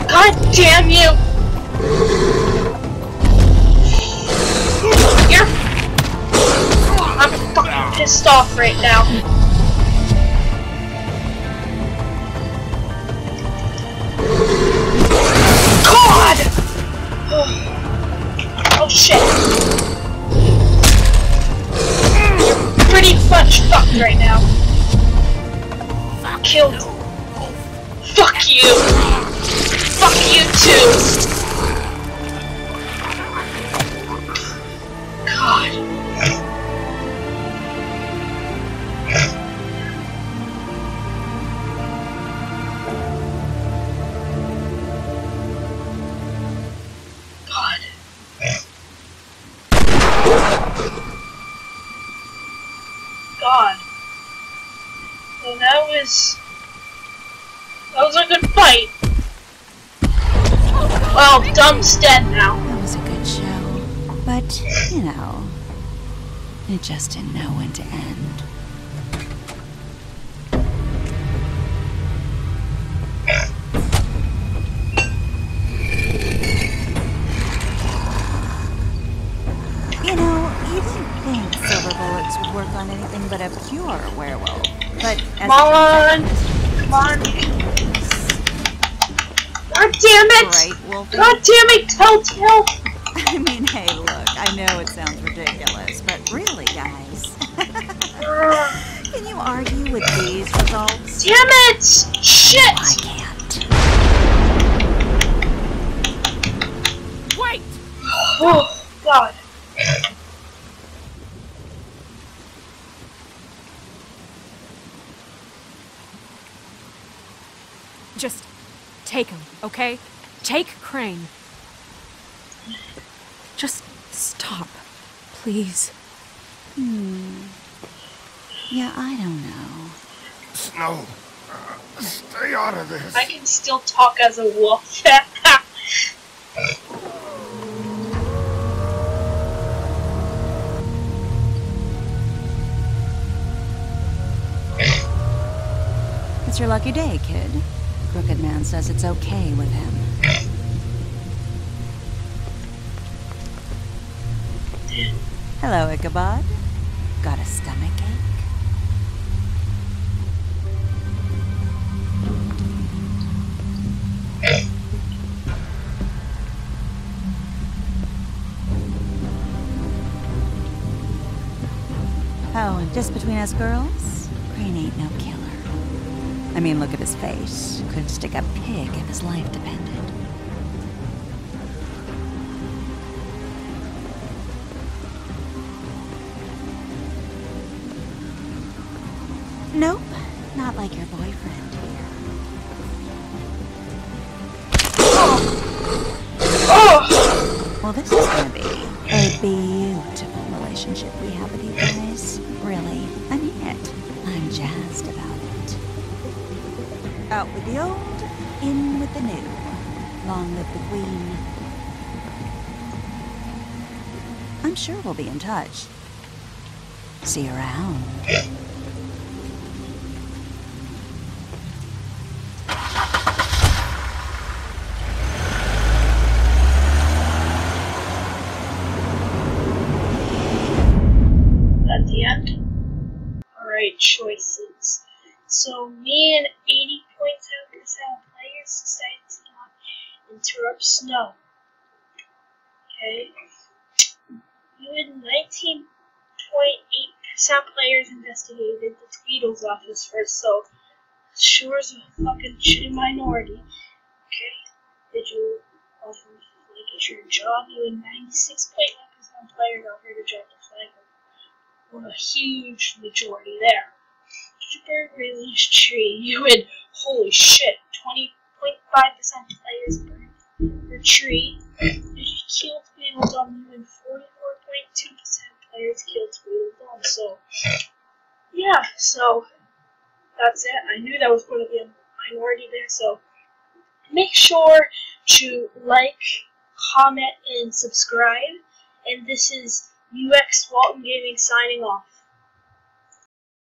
Speaker 1: God damn you! Right now.
Speaker 9: As
Speaker 1: a wolf. <laughs>
Speaker 9: It's your lucky day, kid. Crooked Man says it's okay with him. <laughs> Hello, Ichabod. Got a stomach just between us girls, Crane ain't no killer. I mean, look at his face. Couldn't stick a pig if his life depended. Nope, not like your boyfriend here. Well, this is gonna be a beautiful relationship we have with you. Out with the old, in with the new. Long live the queen. I'm sure we'll be in touch. See you around.
Speaker 1: At the end? Alright, choices. So, me and 80.7% of players decided to not interrupt Snow. Okay? You had 19.8% players investigated the Tweedles office first, so sure as a fucking shitty minority. Okay? Did you offer like it's your job? You had 96.9% players offered to drop the flag. Or a huge majority there. Super release tree. You had holy shit, 20.5% players burned your tree. Did you kill Tweedledum? You had 44.2% players killed Tweedledum. So yeah, so that's it. I knew that was going to be a minority there, so make sure to like, comment, and subscribe. And this is UX Walton Gaming signing off.